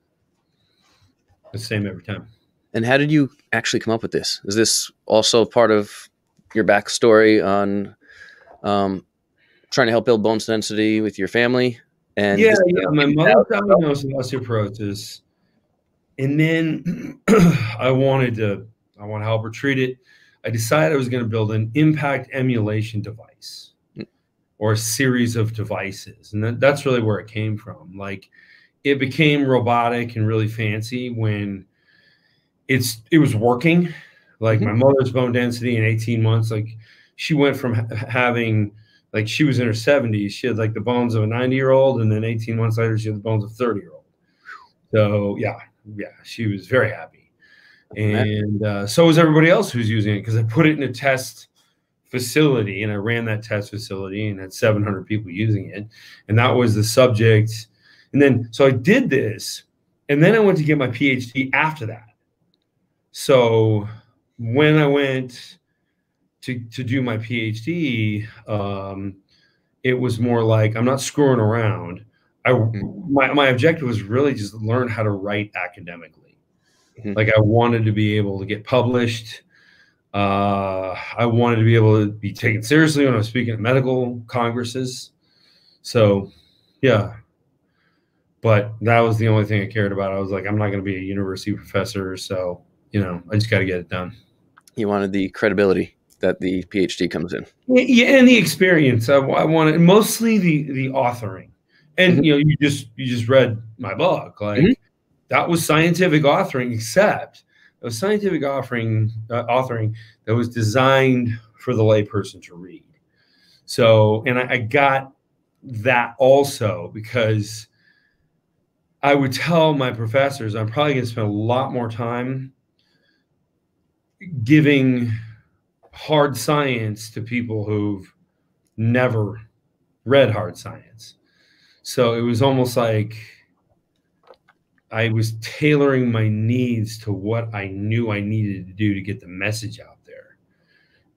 The same every time. And how did you actually come up with this? Is this also part of your backstory on um, trying to help build bone density with your family? And yeah, yeah. My mother diagnosed with osteoporosis, and then [CLEARS THROAT] I wanted to. I want to help her treat it. I decided I was going to build an impact emulation device, or a series of devices, and that, that's really where it came from. Like, it became robotic and really fancy when it's it was working. Like Mhm. my mother's bone density in 18 months, like she went from ha- having like she was in her 70s she had like the bones of a 90 year old and then 18 months later she had the bones of 30 year old so yeah yeah she was very happy. And uh, so was everybody else who's using it because i put it in a test facility and i ran that test facility and had 700 people using it and that was the subject. And then so i did this and then i went to get my phd after that. So when i went to to do my PhD, um, it was more like I'm not screwing around. I my my objective was really just learn how to write academically. Mhm. Like I wanted to be able to get published. Uh, I wanted to be able to be taken seriously when I was speaking at medical congresses. So, yeah. But that was the only thing I cared about. I was like, I'm not going to be a university professor, so you know, I just got to get it done. you wanted the credibility that the PhD comes in. Yeah, and the experience. I, I wanted mostly the the authoring, and Mhm. you know, you just you just read my book, like Mhm. that was scientific authoring, except it was scientific authoring uh, authoring that was designed for the layperson to read. So, and I, I got that also because I would tell my professors I'm probably going to spend a lot more time giving hard science to people who've never read hard science. So it was almost like I was tailoring my needs to what I knew I needed to do to get the message out there.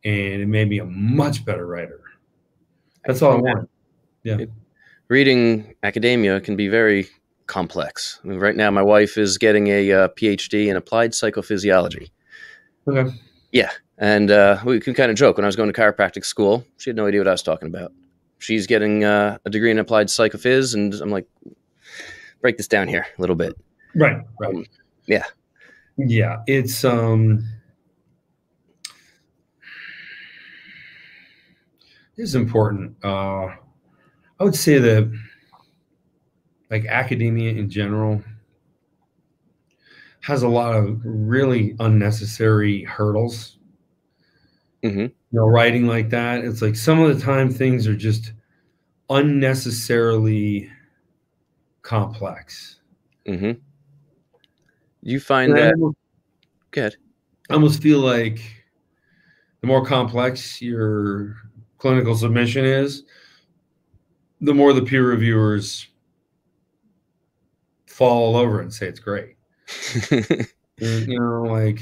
And it made me a much better writer. That's all I want. Yeah. Reading academia can be very complex. I mean, right now, my wife is getting a uh, PhD in applied psychophysiology. Okay. Yeah. And uh, we can kind of joke when I was going to chiropractic school, she had no idea what I was talking about. She's getting uh, a degree in applied psychophys, and I'm like, break this down here a little bit. Right. Right. Um, yeah. Yeah. It's um. It's important. Uh, I would say that, like academia in general, has a lot of really unnecessary hurdles. Mm-hmm. You know, writing like that, it's like some of the time things are just unnecessarily complex. Mm-hmm. You find And that almost- good. I almost feel like the more complex your clinical submission is, the more the peer reviewers fall all over and say it's great. [LAUGHS] You know, like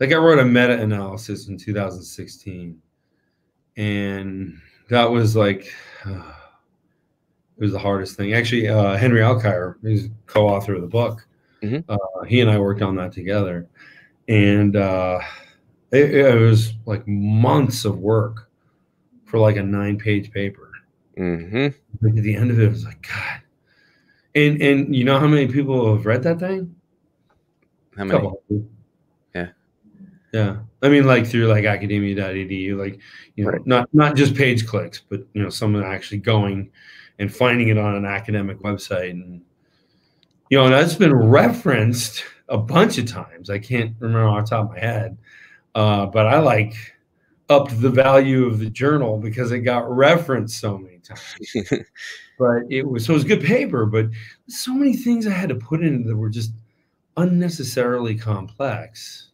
like I wrote a meta-analysis in 2016, and that was like [SIGHS] it was the hardest thing. Actually, uh, Henry Alkire, he's co-author of the book. Mhm. Uh, he and I worked on that together, and uh, it, it was like months of work for like a nine-page paper. hmm Like at the end of it, it was like God. And and you know how many people have read that thing? How many? Couple hundred. Yeah. Yeah. I mean, like through like academia.edu, like, you know, Right. not not just page clicks, but you know, someone actually going and finding it on an academic website. And you know, that's been referenced a bunch of times. I can't remember off the top of my head. Uh, but I like upped the value of the journal because it got referenced so many times. [LAUGHS] but it was so it was good paper, but so many things I had to put in that were just unnecessarily complex.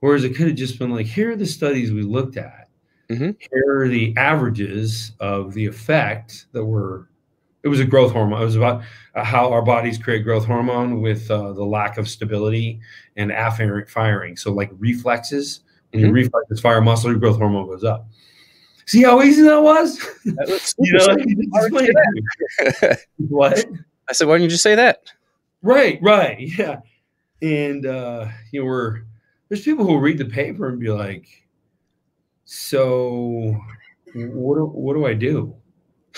Whereas it could have just been like, here are the studies we looked at. Mhm. Here are the averages of the effect that were. It was a growth hormone. It was about uh, how our bodies create growth hormone with uh, the lack of stability and afferent firing. So, like reflexes, when Mhm. your reflexes fire muscle, your growth hormone goes up. See how easy that was? That [LAUGHS] you know, super like, you just Hard to explain it. what? I said, why didn't you just say that? Right, right, [LAUGHS] yeah. And uh, you know, we're there's people who read the paper and be like, "So, what do, what do I do?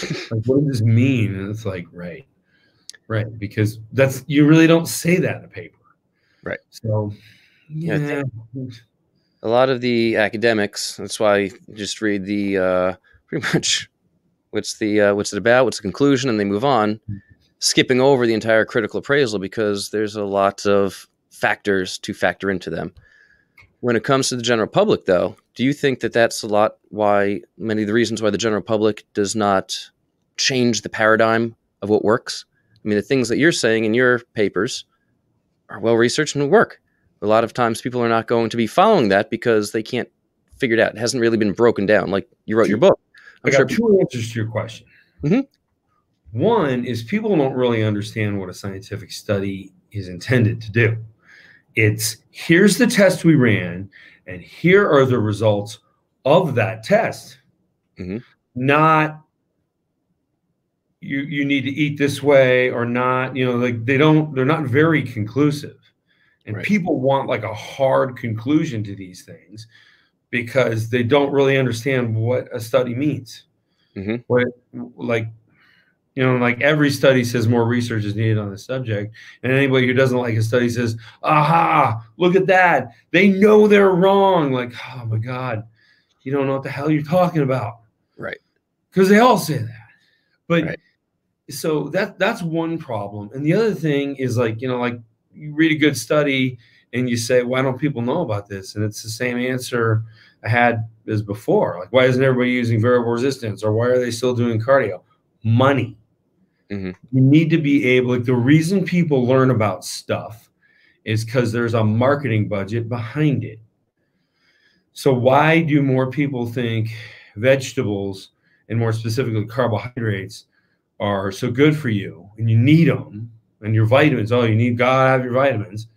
Like, what does this mean?" And it's like, right, right, because that's you really don't say that in a paper, Right. So, Yeah, a lot of the academics that's why you just read the uh, pretty much what's the uh, what's it about what's the conclusion and they move on skipping over the entire critical appraisal because there's a lot of factors to factor into them when it comes to the general public though do you think that that's a lot why many of the reasons why the general public does not change the paradigm of what works i mean the things that you're saying in your papers are well researched and work a lot of times people are not going to be following that because they can't figure it out. It hasn't really been broken down. Like you wrote your book. I I'm got sure. two answers to your question. Mhm. One is people don't really understand what a scientific study is intended to do. It's here's the test we ran, and here are the results of that test. Mhm. Not you you need to eat this way or not. You know, like they don't. They're not very conclusive, and Right. people want like a hard conclusion to these things because they don't really understand what a study means. Mhm. What like you know, like every study says more research is needed on the subject, and anybody who doesn't like a study says, "Aha! Look at that! They know they're wrong." Like, oh my god, you don't know what the hell you're talking about, Right. Because they all say that. But Right. so that that's one problem, and the other thing is like you know, like you read a good study, and you say, why don't people know about this? And it's the same answer I had as before. Like, why isn't everybody using variable resistance, or why are they still doing cardio? Money. Mhm. You need to be able. Like the reason people learn about stuff is because there's a marketing budget behind it. So why do more people think vegetables and more specifically carbohydrates are so good for you and you need them and your vitamins? Oh, you need God have your vitamins.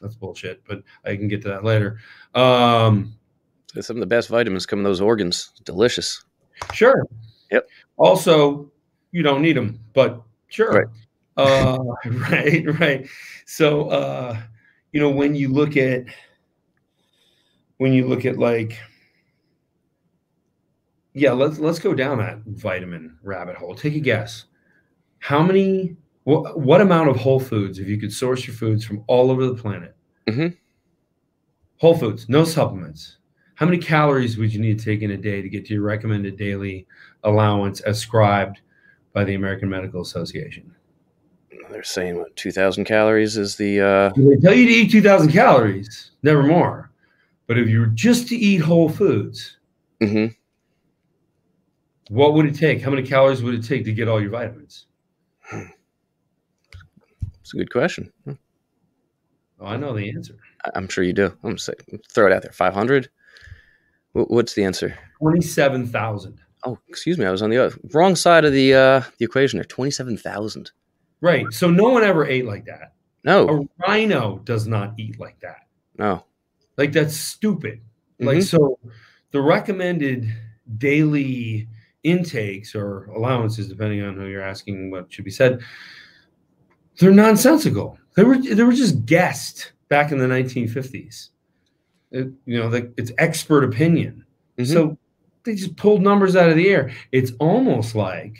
That's bullshit, but I can get to that later. Um, Some of the best vitamins come in those organs. Delicious. Sure. Yep. Also, you don't need them, but sure. Right. [LAUGHS] Uh, right, right. So, uh, you know, when you look at when you look at like, yeah, let's let's go down that vitamin rabbit hole. Take a guess. How many? What, what amount of whole foods, if you could source your foods from all over the planet? mm-hmm. Whole foods, no supplements. How many calories would you need to take in a day to get to your recommended daily allowance ascribed by the American Medical Association? They're saying what 2,000 calories is the. Uh, They tell you to eat 2,000 calories, never more. But if you were just to eat whole foods, mhm. what would it take? How many calories would it take to get all your vitamins? It's a good question. Oh, I know the answer. I'm sure you do. I'm gonna say throw it out there. 500. What's the answer? 27,000. Oh, excuse me. I was on the other, wrong side of the uh, the equation there. 27,000. Right. So no one ever ate like that. No, A rhino does not eat like that. no. Like that's stupid. Like Mhm. so the recommended daily intakes or allowances, depending on who you're asking what should be said, they're nonsensical. They were they were just guessed back in the 1950s. It- you know, the, it's expert opinion. Mhm. So they just pulled numbers out of the air. It's almost like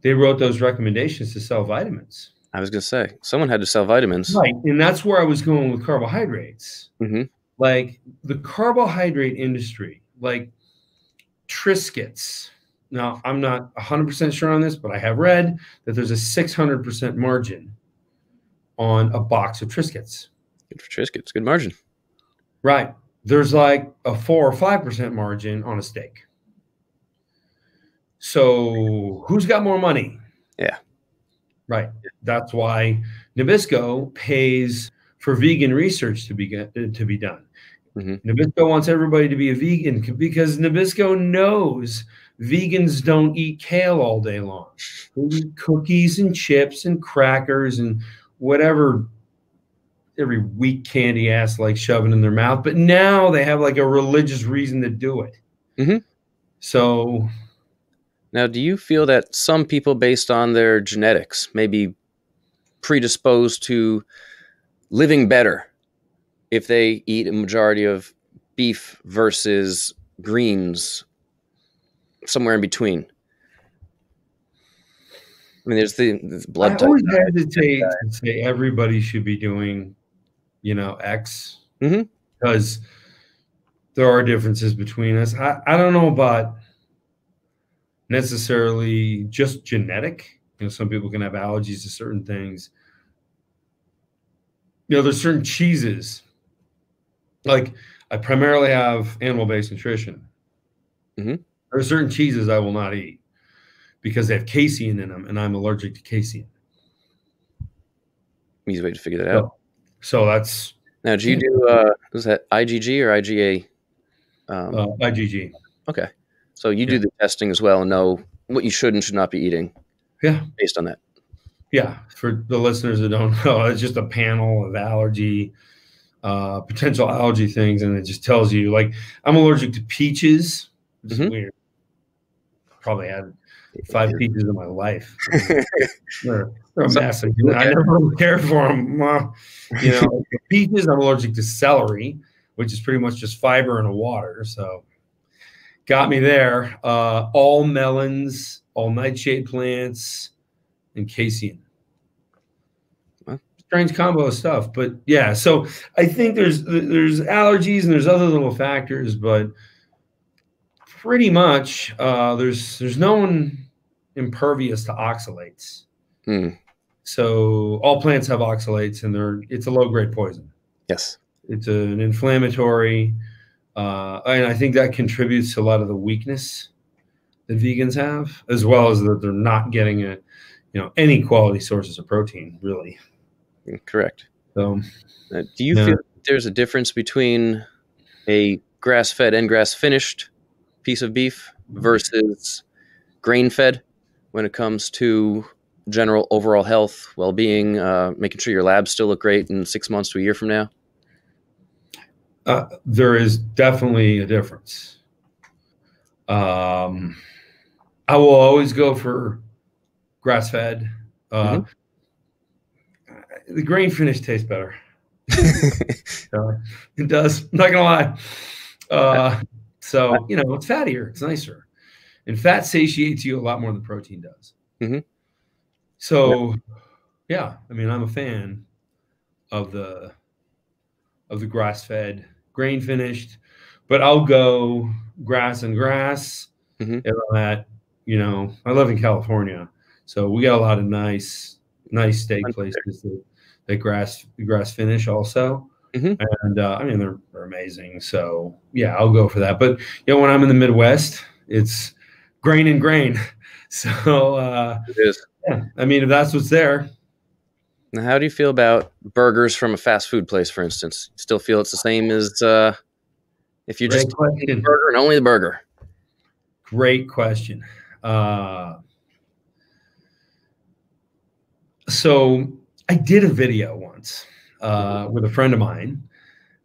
they wrote those recommendations to sell vitamins. I was gonna say someone had to sell vitamins. Right. And that's where I was going with carbohydrates. Mhm. Like the carbohydrate industry, like Triscuits. Now, I'm not 100% sure on this, but I have read that there's a 600% margin on a box of Triscuits. Good for Triscuits. Good margin. Right. There's like a 4 or 5% margin on a steak. So, who's got more money? Yeah. Right. That's why Nabisco pays for vegan research to be to be done. Mhm. Nabisco wants everybody to be a vegan because Nabisco knows vegans don't eat kale all day long. They eat cookies and chips and crackers and whatever every weak candy ass like shoving in their mouth. But now they have like a religious reason to do it. Mhm. So Now, do you feel that some people, based on their genetics, may be predisposed to living better if they eat a majority of beef versus greens, somewhere in between? I mean, there's the, the blood I always hesitate to say everybody should be doing, you know, X Mhm. because there are differences between us. I, I don't know about necessarily just genetic. You know, some people can have allergies to certain things. You know, there's certain cheeses. Like I primarily have animal-based nutrition. Mhm. There are certain cheeses I will not eat because they have casein in them, and I'm allergic to casein. Easy way to figure that out. So that's Now, do you do uh, is that IgG or IgA? Um, uh, IgG. okay, so you do the testing as well and know what you should and should not be eating Yeah, based on that. yeah. For the listeners that don't [LAUGHS] know, it's just a panel of allergy, uh, potential allergy things, and it just tells you like I'm allergic to peaches. Which is Mhm. weird. Probably had five peaches in my life. [LAUGHS] they're, they're Some- massive. I never really cared for them. you know, [LAUGHS] peaches. I'm allergic to celery, which is pretty much just fiber and a water. So, got me there. Uh, all melons, all nightshade plants, and casein. Huh. Strange combo of stuff, but yeah. So I think there's there's allergies and there's other little factors, but pretty much uh, there's there's no one impervious to oxalates. Hmm. So all plants have oxalates, and they're it's a low grade poison. Yes. It's an inflammatory, uh, and I think that contributes to a lot of the weakness that vegans have, as well as that they're not getting a, you know, any quality sources of protein really. Correct. So, Uh, do you Yeah. feel there's a difference between a grass-fed and grass-finished piece of beef versus grain-fed when it comes to general overall health, well-being, uh, making sure your labs still look great in six months to a year from now? uh, there is definitely a difference. Um, I will always go for grass fed. Uh, The grain finish tastes better. [LAUGHS] [LAUGHS] It does. I'm not gonna lie. Uh, so you know, it's fattier. It's nicer, and fat satiates you a lot more than protein does. Mhm. So, yeah, I mean, I'm a fan of the of the grass fed, grain finished, but I'll go grass and grass. Mhm. If I'm at, you know, I live in California, so we got a lot of nice, nice steak places that, that grass grass finish also. Mhm. And uh, I mean, they're, they're amazing. So yeah, I'll go for that. But you know, when I'm in the Midwest, it's grain and grain. [LAUGHS] So uh, It is. yeah, I mean, if that's what's there, Now, how do you feel about burgers from a fast food place, for instance? Still feel it's the same as uh, if you just the burger and only the burger? Great question. Uh, so I did a video once uh, with a friend of mine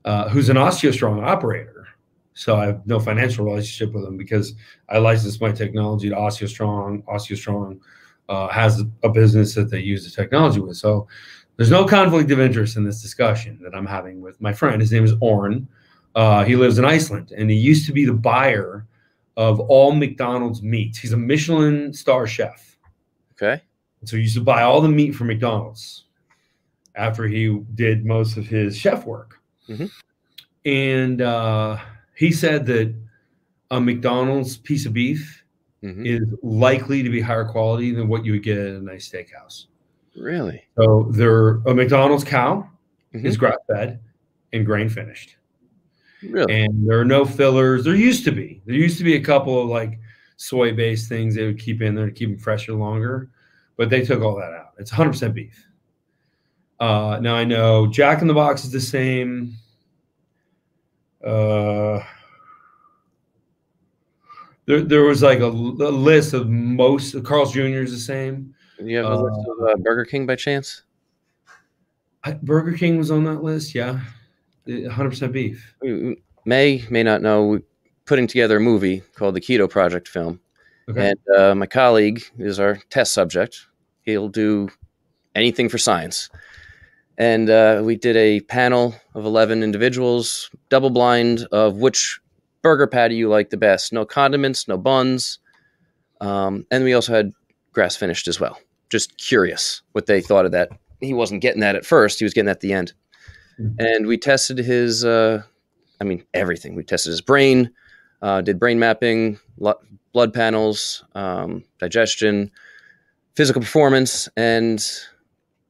uh, who's an OsteoStrong operator. So I have no financial relationship with him because I licensed my technology to OsteoStrong. OsteoStrong uh, has a business that they use the technology with. So there's no conflict of interest in this discussion that I'm having with my friend. His name is Orn. Uh, he lives in Iceland, and he used to be the buyer of all McDonald's meats. He's a Michelin star chef. Okay. So he used to buy all the meat from McDonald's after he did most of his chef work. Mhm. And uh, he said that a McDonald's piece of beef hmm is likely to be higher quality than what you would get at a nice steakhouse. Really? So they're a McDonald's cow Mhm. is grass fed and grain finished. Really? and there are no fillers. There used to be. There used to be a couple of like soy based things they would keep in there to keep them fresher longer, but they took all that out. It's 100% beef. Uh, now I know Jack in the Box is the same. Uh, there, there was like a list of most. Carl's Jr. is the same. Do you have a list of uh, Burger King by chance? I, Burger King was on that list. Yeah, 100% beef. May may not know. We're putting together a movie called the Keto Project film, Okay. and uh, my colleague is our test subject. He'll do anything for science, and uh, we did a panel of eleven individuals, double blind, of which burger patty you like the best. No condiments, no buns, um, and we also had grass finished as well. Just curious what they thought of that. He wasn't getting that at first; he was getting that at the end. Mhm. And we tested his, uh, I mean, everything. We tested his brain, uh, did brain mapping, lo- blood panels, um, digestion, physical performance, and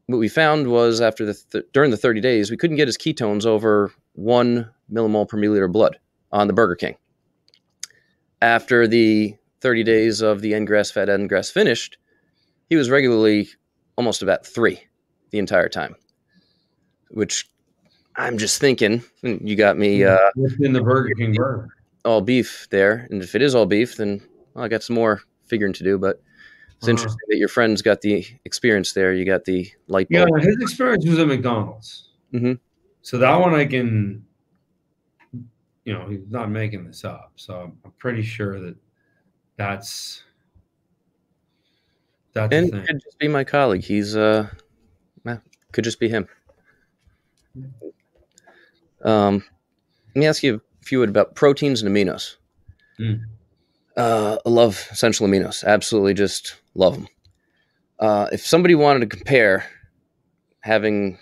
what we found was after the th- during the 30 days, we couldn't get his ketones over one millimole per milliliter blood on the Burger King. After the 30 days of the end grass fed, end grass finished, he was regularly almost about three the entire time, which I'm just thinking. You got me uh, in the Burger King burger? all beef there, and if it is all beef, then well, I got some more figuring to do. But it's interesting that your friend's got the experience there. You got the light bulb. Yeah, his experience was at McDonald's. Mhm. So that one I can, you know, he's not making this up. So I'm pretty sure that that's that's and could just be my colleague. He's uh, could just be him. Um, let me ask you a few about proteins and aminos. Mm. Uh, I love essential aminos. Absolutely, just love them. Uh, if somebody wanted to compare having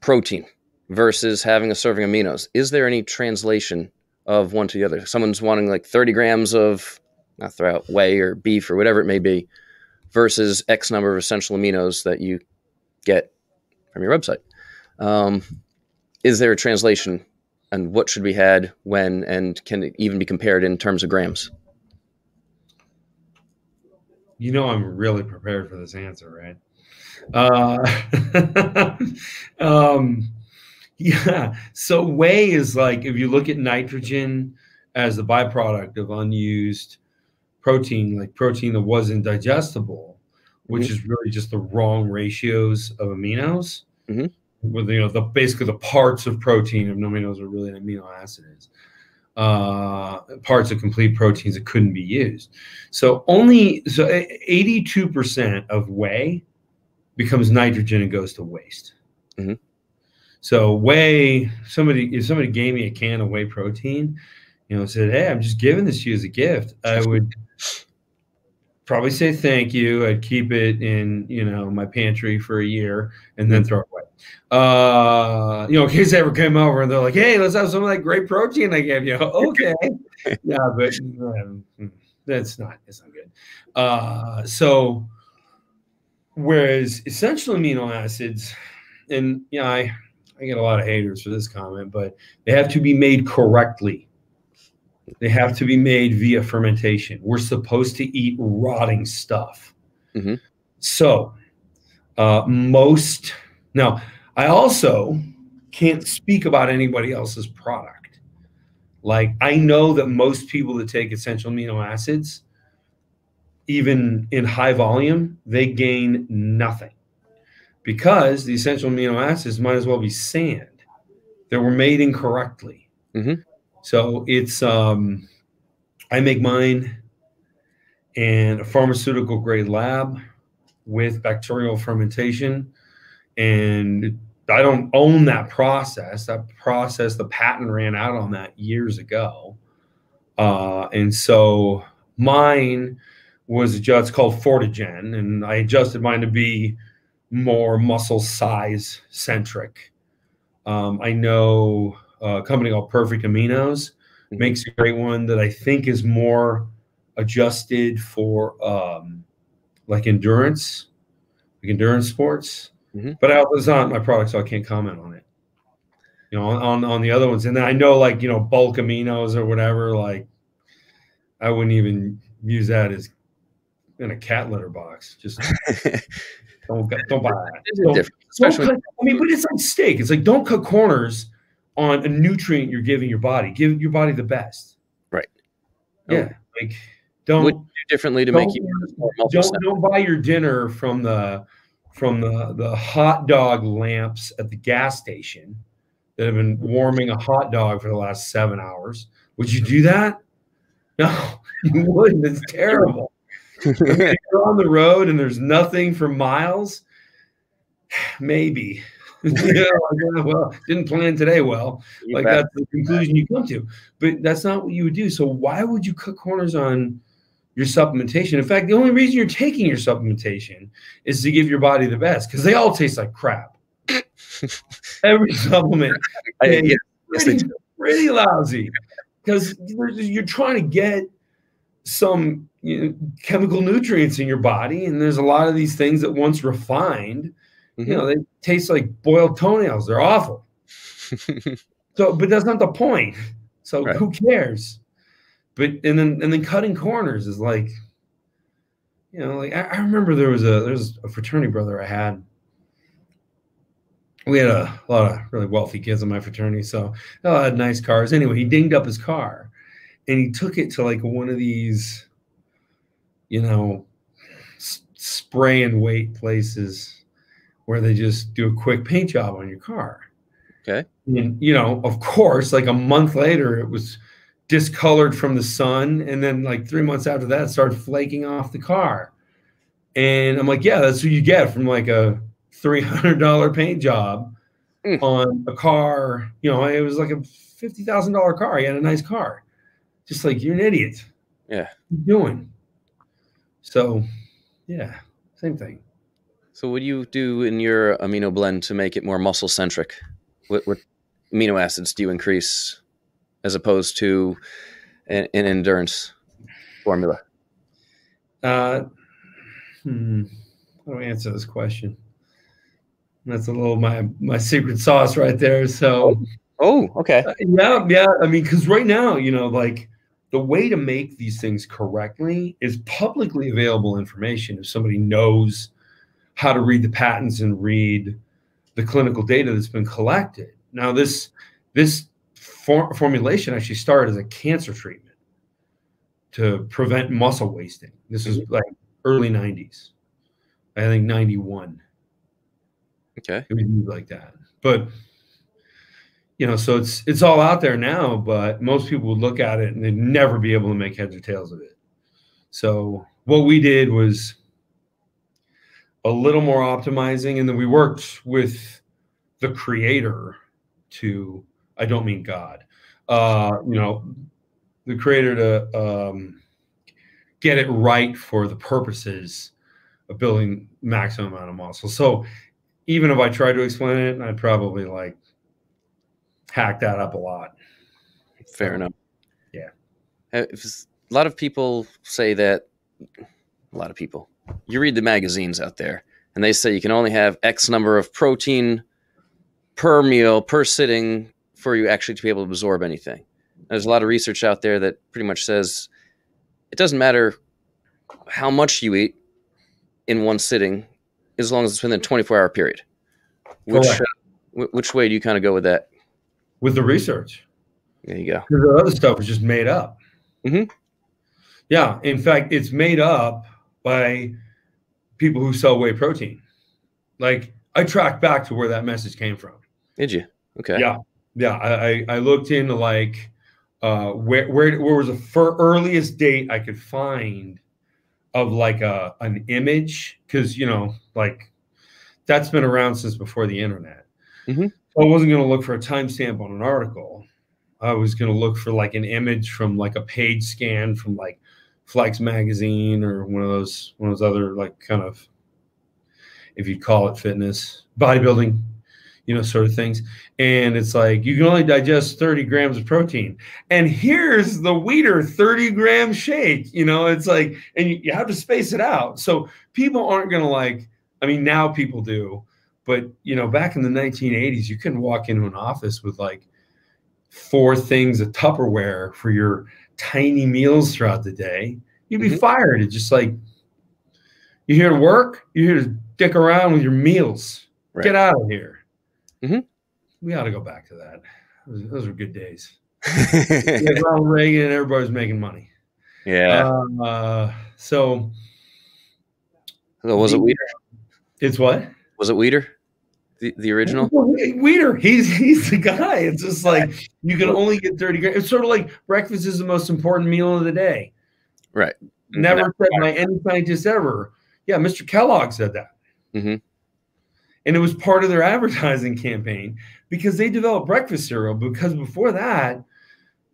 protein versus having a serving of aminos, is there any translation of one to the other? Someone's wanting like 30 grams of, not throw out whey or beef or whatever it may be, versus X number of essential aminos that you get from your website. Um, is there a translation and what should be had when and can it even be compared in terms of grams you know i'm really prepared for this answer right? Uh, [LAUGHS] um, yeah so whey is like if you look at nitrogen as the byproduct of unused protein like protein that wasn't digestible which mm-hmm. is really just the wrong ratios of aminos. Mm-hmm. With you know the basically the parts of protein of aminos are really an amino acid is uh, parts of complete proteins that couldn't be used. So only so 82% of whey becomes nitrogen and goes to waste. Mm-hmm. So whey, somebody if somebody gave me a can of whey protein, you know, said, "Hey, I'm just giving this to you as a gift," I would probably say thank you. I'd keep it in you know my pantry for a year and then throw it away uh, you know, kids ever came over and they're like, "Hey, let's have some of that great protein I gave you." [LAUGHS] okay, [LAUGHS] yeah, but um, that's not that's not good. Uh, so, whereas essential amino acids, and yeah, you know, I I get a lot of haters for this comment, but they have to be made correctly. They have to be made via fermentation. We're supposed to eat rotting stuff. Mm-hmm. So, uh, most now I also can't speak about anybody else's product. Like I know that most people that take essential amino acids, even in high volume, they gain nothing because the essential amino acids might as well be sand that were made incorrectly. Mm-hmm. So it's um, I make mine in a pharmaceutical grade lab with bacterial fermentation and I don't own that process. That process, the patent ran out on that years ago. Uh, and so mine was just called Fortagen, and I adjusted mine to be more muscle size centric. Um, I know a company called Perfect Aminos mm-hmm. makes a great one that I think is more adjusted for um, like endurance, like endurance sports. Mm-hmm. But I, it's not my product, so I can't comment on it. You know, on, on the other ones, and then I know like you know bulk aminos or whatever. Like, I wouldn't even use that as in a cat litter box. Just [LAUGHS] don't don't buy that. Don't, Especially, don't cut, I mean, but it's like steak. It's like don't cut corners on a nutrient you're giving your body. Give your body the best. Right. Yeah. Like don't do differently to make you don't, don't buy your dinner from the from the, the hot dog lamps at the gas station that have been warming a hot dog for the last seven hours. Would you do that? No, [LAUGHS] you wouldn't. It's terrible. if you're on the road and there's nothing for miles, [SIGHS] maybe. [LAUGHS] [LAUGHS] yeah, well, didn't plan today well. You like bet. that's the conclusion you come to. But that's not what you would do. So why would you cut corners on your supplementation. In fact, the only reason you're taking your supplementation is to give your body the best because they all taste like crap. [LAUGHS] Every supplement I, yeah, pretty, pretty lousy because you're trying to get some you know, chemical nutrients in your body, and there's a lot of these things that once refined, mm-hmm. you know, they taste like boiled toenails. They're awful. [LAUGHS] so, but that's not the point. So right. who cares? but and then and then cutting corners is like you know like I, I remember there was a there's a fraternity brother i had we had a, a, lot of really wealthy kids in my fraternity so they all had nice cars anyway he dinged up his car and he took it to like one of these you know spray and wait places where they just do a quick paint job on your car okay and you know of course like a month later it was discolored from the sun. And then like three months after that, started flaking off the car. And I'm like, yeah, that's what you get from like a $300 paint job mm. on a car. You know, it was like a $50,000 car. He had a nice car. Just like, you're an idiot. Yeah. What you doing? So, yeah, same thing. So, what do you do in your amino blend to make it more muscle centric? What, what amino acids do you increase as opposed to an, an endurance formula? Uh, hmm, how do I answer this question? That's a little my my secret sauce right there. So, oh, okay, uh, yeah, yeah. I mean, because right now, you know, like the way to make these things correctly is publicly available information. If somebody knows how to read the patents and read the clinical data that's been collected. Now, this this for, formulation actually started as a cancer treatment to prevent muscle wasting. This is like early 90s. I think 91. Okay. It was like that. But you know, so it's it's all out there now, but most people would look at it and they'd never be able to make heads or tails of it. So what we did was a little more optimizing, and then we worked with the creator to I don't mean God, uh, you know, the creator to um, get it right for the purposes of building maximum amount of muscle. So even if I tried to explain it, I'd probably like hack that up a lot. Fair enough. Yeah. Uh, a lot of people say that, a lot of people, you read the magazines out there and they say you can only have X number of protein per meal, per sitting for you actually to be able to absorb anything. There's a lot of research out there that pretty much says it doesn't matter how much you eat in one sitting as long as it's within a 24 hour period. Which, uh, which way do you kind of go with that? With the research. There you go. Because the other stuff is just made up. Mm-hmm. Yeah. In fact, it's made up by people who sell whey protein. Like I tracked back to where that message came from. Did you? Okay. Yeah. Yeah. I, I looked into like uh, where, where, where was the fir- earliest date I could find of like a an image because you know like that's been around since before the internet. Mm-hmm. So I wasn't going to look for a timestamp on an article. I was going to look for like an image from like a page scan from like Flex magazine or one of those one of those other like kind of if you'd call it fitness bodybuilding you know, sort of things. And it's like you can only digest 30 grams of protein. And here's the Weider 30 gram shake. You know, it's like, and you, you have to space it out. So people aren't to like, I mean, now people do, but you know, back in the 1980s, you couldn't walk into an office with like four things of Tupperware for your tiny meals throughout the day. You'd be mm-hmm. fired. It's just like, you're here to work, you're here to dick around with your meals. Right. Get out of here. Mm-hmm. We ought to go back to that. Those, those were good days. [LAUGHS] Ronald Reagan and everybody's making money. Yeah. Um, uh, so, so was it Weider? It's what? Was it Weider? The, the original Weider, he's he's the guy. It's just like you can only get 30 grams. It's sort of like breakfast is the most important meal of the day. Right. Never Never said by any scientist ever. Yeah, Mr. Kellogg said that. Mm-hmm. And it was part of their advertising campaign because they developed breakfast cereal. Because before that,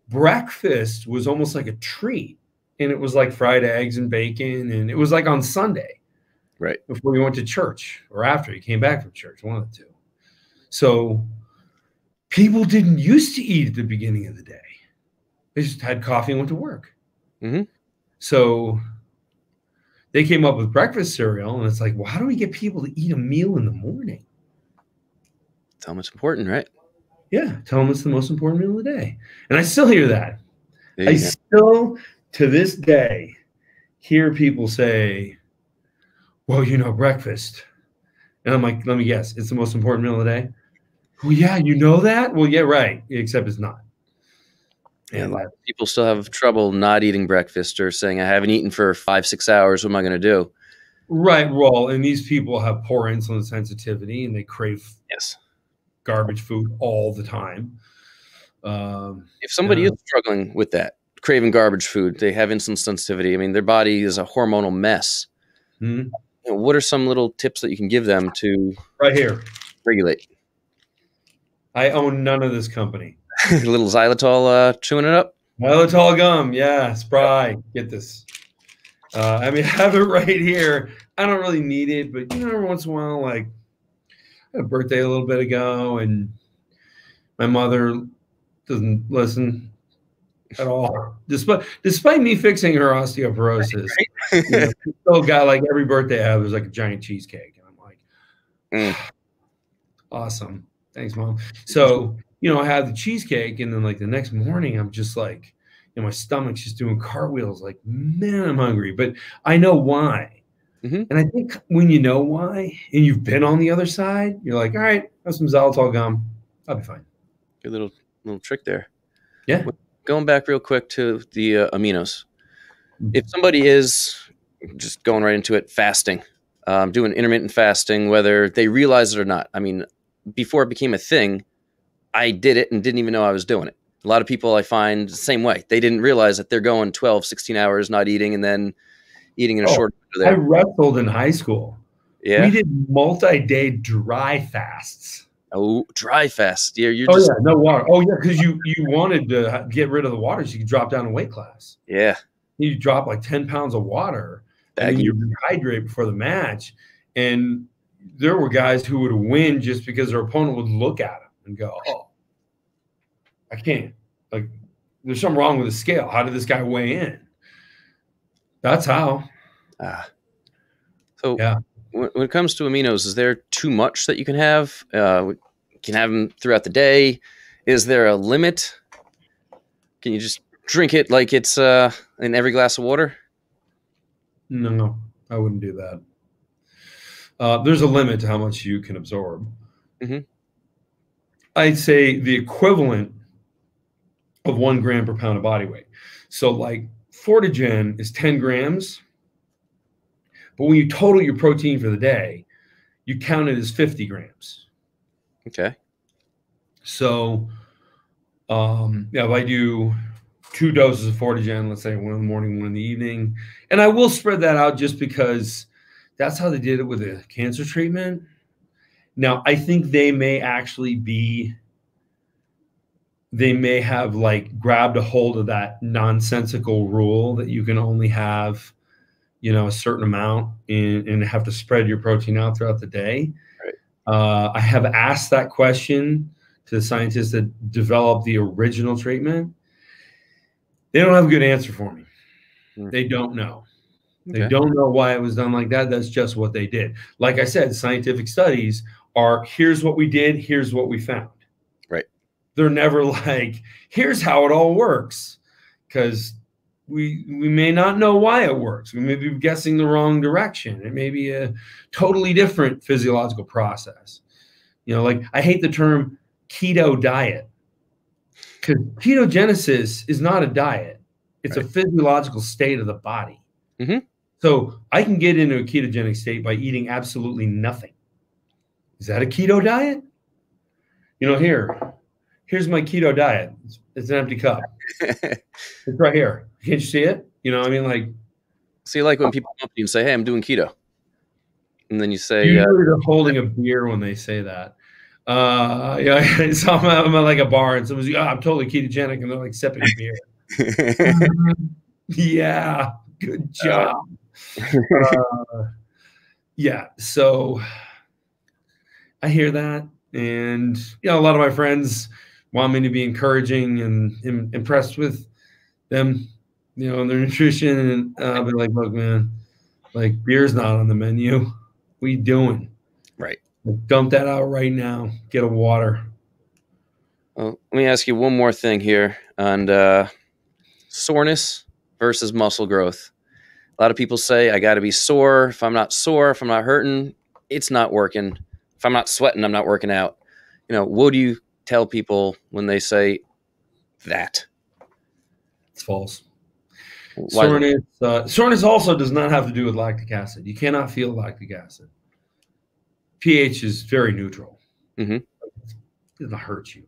breakfast was almost like a treat. And it was like fried eggs and bacon. And it was like on Sunday. Right. Before you went to church or after you came back from church, one of the two. So people didn't used to eat at the beginning of the day. They just had coffee and went to work. Mm-hmm. So they came up with breakfast cereal, and it's like, well, how do we get people to eat a meal in the morning? Tell them it's important, right? Yeah, tell them it's the most important meal of the day. And I still hear that. I still, to this day, hear people say, well, you know, breakfast. And I'm like, let me guess, it's the most important meal of the day? Well, yeah, you know that? Well, yeah, right. Except it's not. Yeah, and people still have trouble not eating breakfast or saying, I haven't eaten for five, six hours. What am I going to do? Right. Well, and these people have poor insulin sensitivity and they crave yes garbage food all the time. Um, if somebody uh, is struggling with that, craving garbage food, they have insulin sensitivity. I mean, their body is a hormonal mess. Mm-hmm. You know, what are some little tips that you can give them to right here regulate? I own none of this company. [LAUGHS] little xylitol uh, chewing it up. Xylitol gum, yeah, spry. Get this. Uh, I mean, [LAUGHS] I have it right here. I don't really need it, but you know, every once in a while, like I had a birthday a little bit ago, and my mother doesn't listen at all. Despite despite me fixing her osteoporosis, right. you know, still got like every birthday I have was like a giant cheesecake, and I'm like, mm. [SIGHS] Awesome. Thanks, mom. So, you know, I had the cheesecake, and then like the next morning, I'm just like, you know, my stomach's just doing cartwheels. Like, man, I'm hungry, but I know why. Mhm. And I think when you know why, and you've been on the other side, you're like, all right, have some xylitol gum, I'll be fine. Good little little trick there. Yeah. Going back real quick to the uh, aminos. Mhm. If somebody is just going right into it, fasting, um, doing intermittent fasting, whether they realize it or not. I mean, before it became a thing, I did it and didn't even know I was doing it. A lot of people I find the same way. They didn't realize that they're going 12, 16 hours not eating and then eating in a Oh, short I wrestled in high school. Yeah. We did multi-day dry fasts. Oh, dry fast. You're, you're Oh just, yeah, no water. Oh yeah, because you you wanted to get rid of the water so you could drop down in weight class. yeah. You drop like ten pounds of water, and you rehydrate before the match. And there were guys who would win just because their opponent would look at them and go, "Oh, I can't." Like, there's something wrong with the scale. How did this guy weigh in? That's how. Ah. So Yeah. When, when it comes to aminos, is there too much that you can have? Uh, can have them throughout the day. Is there a limit? Can you just drink it like it's uh, in every glass of water? No, no, I wouldn't do that. Uh, there's a limit to how much you can absorb. Mhm. I'd say the equivalent of one gram per pound of body weight. So, like Fortagen is 10 grams, but when you total your protein for the day, you count it as 50 grams. Okay. So, um, yeah, if I do two doses of Fortagen, let's say one in the morning, one in the evening, and I will spread that out just because that's how they did it with the cancer treatment. Now, I think they may actually be, they may have like grabbed a hold of that nonsensical rule that you can only have, you know, a certain amount and, and have to spread your protein out throughout the day. Right. Uh, I have asked that question to the scientists that developed the original treatment. They don't have a good answer for me. Hmm. They don't know. They don't know why it was done like that. That's just what they did. Like I said, scientific studies are here's what we did, here's what we found. Right. They're never [LAUGHS] like, here's how it all works. Because we we may not know why it works. We may be guessing the wrong direction. It may be a totally different physiological process. You know, like I hate the term keto diet. Because ketogenesis is not a diet. It's a physiological state of the body. Mhm. So I can get into a ketogenic state by eating absolutely nothing. Is that a keto diet? You know, here, here's my keto diet. It's, it's an empty cup. It's right here. Can't you see it? You know, I mean, like, See, like when people come up to you and say, "Hey, I'm doing keto," and then you say, usually uh, they're holding a beer when they say that. Uh, yeah, [LAUGHS] so I'm, I'm at like a bar and someone's like, oh, I'm totally ketogenic, and they're like sipping a beer. [LAUGHS] yeah, good job. Uh, yeah, so I hear that, and you know, a lot of my friends want me to be encouraging and im- impressed with them, you know, and their [LAUGHS] nutrition, and uh, I'll be like, look, man, like beer's not on the menu. You doing? Right. Dump that out right now. Get a water. Well, let me ask you one more thing here on uh, soreness versus muscle growth. A lot of people say, I got to be sore. If I'm not sore, if I'm not hurting, it's not working. If I'm not sweating, I'm not working out. You know, what do you tell people when they say that? It's false. Why- Soreness, uh, soreness also does not have to do with lactic acid. You cannot feel lactic acid. pH is very neutral. Mhm. It doesn't hurt you.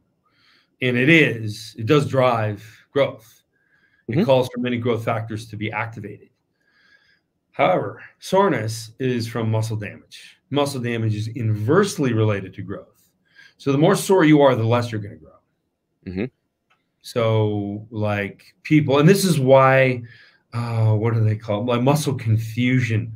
And it is, it does drive growth. It Mhm. calls for many growth factors to be activated. However, soreness is from muscle damage. Muscle damage is inversely related to growth. So the more sore you are, the less you're going to grow. Mhm. So, like people, and this is why, uh, what do they call it? Like muscle confusion.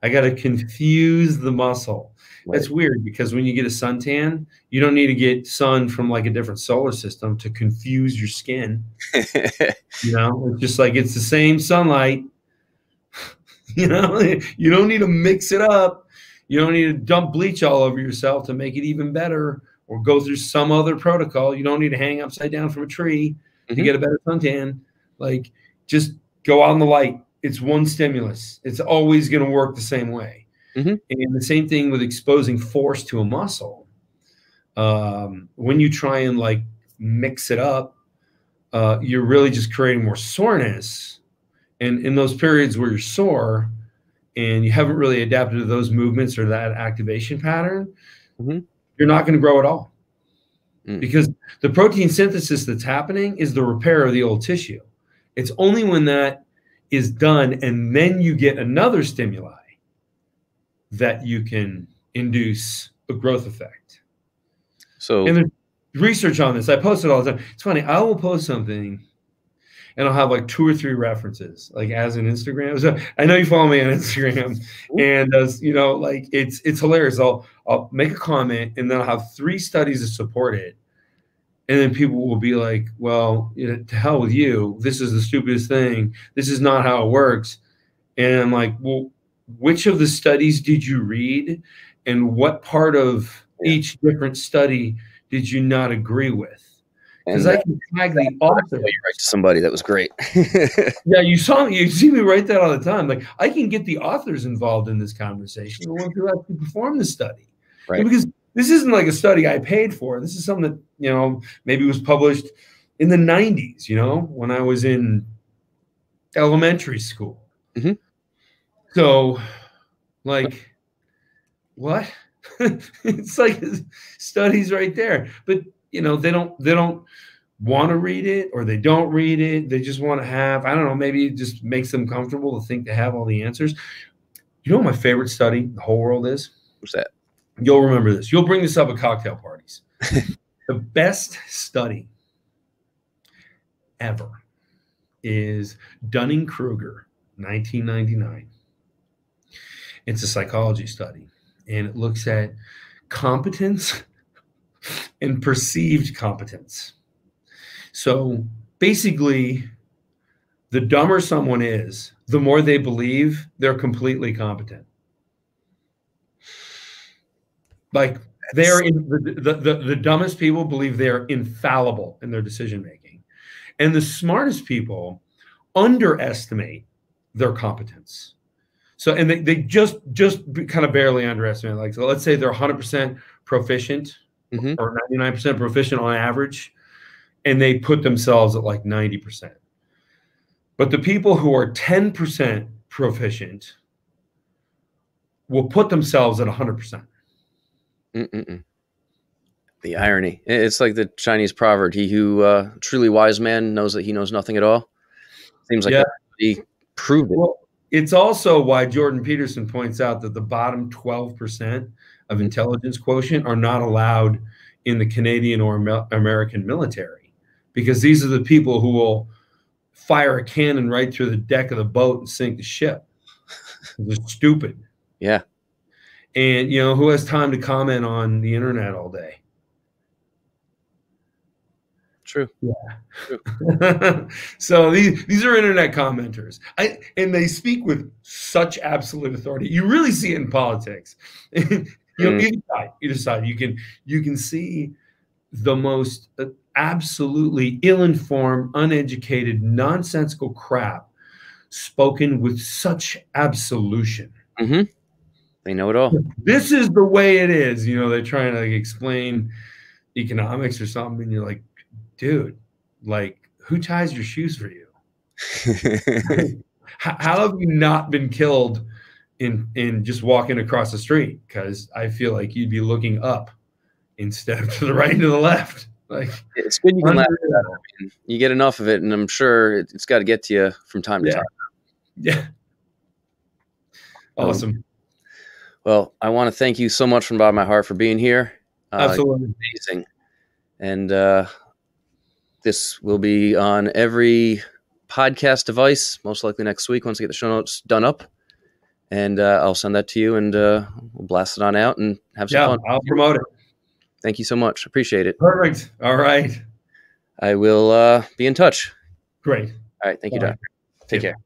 I got to confuse the muscle. That's weird because when you get a suntan, you don't need to get sun from like a different solar system to confuse your skin. [LAUGHS] You know, it's just like it's the same sunlight. [LAUGHS] you know, you don't need to mix it up. You don't need to dump bleach all over yourself to make it even better or go through some other protocol. You don't need to hang upside down from a tree mm-hmm. to get a better suntan. Like just go out in the light. It's one stimulus. It's always going to work the same way. Mm-hmm. And the same thing with exposing force to a muscle. Um, when you try and like mix it up, uh, you're really just creating more soreness. And in those periods where you're sore and you haven't really adapted to those movements or that activation pattern, mm-hmm. You're not going to grow at all. Mm. Because the protein synthesis that's happening is the repair of the old tissue. It's only when that is done and then you get another stimuli that you can induce a growth effect. So, and there's research on this. I post it all the time. It's funny. I will post something and I'll have like two or three references, like as an Instagram. So I know you follow me on Instagram, and as you know, like it's it's hilarious. I'll I'll make a comment and then I'll have three studies to support it, and then people will be like, "Well, you know, to hell with you. This is the stupidest thing. This is not how it works." And I'm like, "Well, which of the studies did you read, and what part of each different study did you not agree with?" Because I can tag the author. You write to somebody that was great. [LAUGHS] yeah, you saw you see me write that all the time. Like I can get the authors involved in this conversation, the ones who actually perform the study, right? Because this isn't like a study I paid for. This is something that you know maybe was published in the '90s. You know, when I was in elementary school. Mm-hmm. So, like, what? [LAUGHS] it's like [LAUGHS] studies right there, but you know they don't they don't want to read it or they don't read it. They just want to have i don't know maybe it just makes them comfortable to think they have all the answers. You know what my favorite study the whole world is? What's that? You'll remember this. You'll bring this up at cocktail parties. [LAUGHS] The best study ever is dunning-kruger 1999 it's a psychology study and it looks at competence and perceived competence. So basically, the dumber someone is, the more they believe they're completely competent. Like they're in the, the, the, dumbest people believe they're infallible in their decision making. And the smartest people underestimate their competence. So and they, they just just kind of barely underestimate. Like so let's say they're 100% proficient mm-hmm. or 99% proficient on average, and they put themselves at like 90%. But the people who are 10% proficient will put themselves at 100%. Mm-mm-mm. The irony. It's like the Chinese proverb he who uh, truly wise man knows that he knows nothing at all. Seems like yeah. he proved it. Well, it's also why Jordan Peterson points out that the bottom 12% of intelligence quotient are not allowed in the Canadian or American military because these are the people who will fire a cannon right through the deck of the boat and sink the ship. [LAUGHS] They're stupid. Yeah. And you know, who has time to comment on the internet all day? True. Yeah. True. [LAUGHS] so these these are internet commenters. I and they speak with such absolute authority. You really see it in politics. [LAUGHS] You know, mm. either side, either side, you can you can see the most uh, absolutely ill-informed, uneducated, nonsensical crap spoken with such absolution. Mm-hmm. They know it all. This is the way it is. You know, they're trying to like explain economics or something, and you're like, dude, like, who ties your shoes for you? [LAUGHS] how, how have you not been killed in in just walking across the street because I feel like you'd be looking up instead of to the [LAUGHS] right and to the left. Like it's good you can laugh at that. I mean, you get enough of it, and I'm sure it, has got to get to you from time to time. Yeah. Um, awesome. Um, well, I want to thank you so much from bottom of my heart for being here. Uh, Absolutely amazing. And uh, this will be on every podcast device, most likely next week once I get the show notes done up and uh, I'll send that to you, and uh, we'll blast it on out and have some yeah, fun. I'll promote it. Thank you so much. Appreciate it. Perfect. All right. I will uh, be in touch. Great. All right. Thank Bye. you, Doc. Take yeah. care.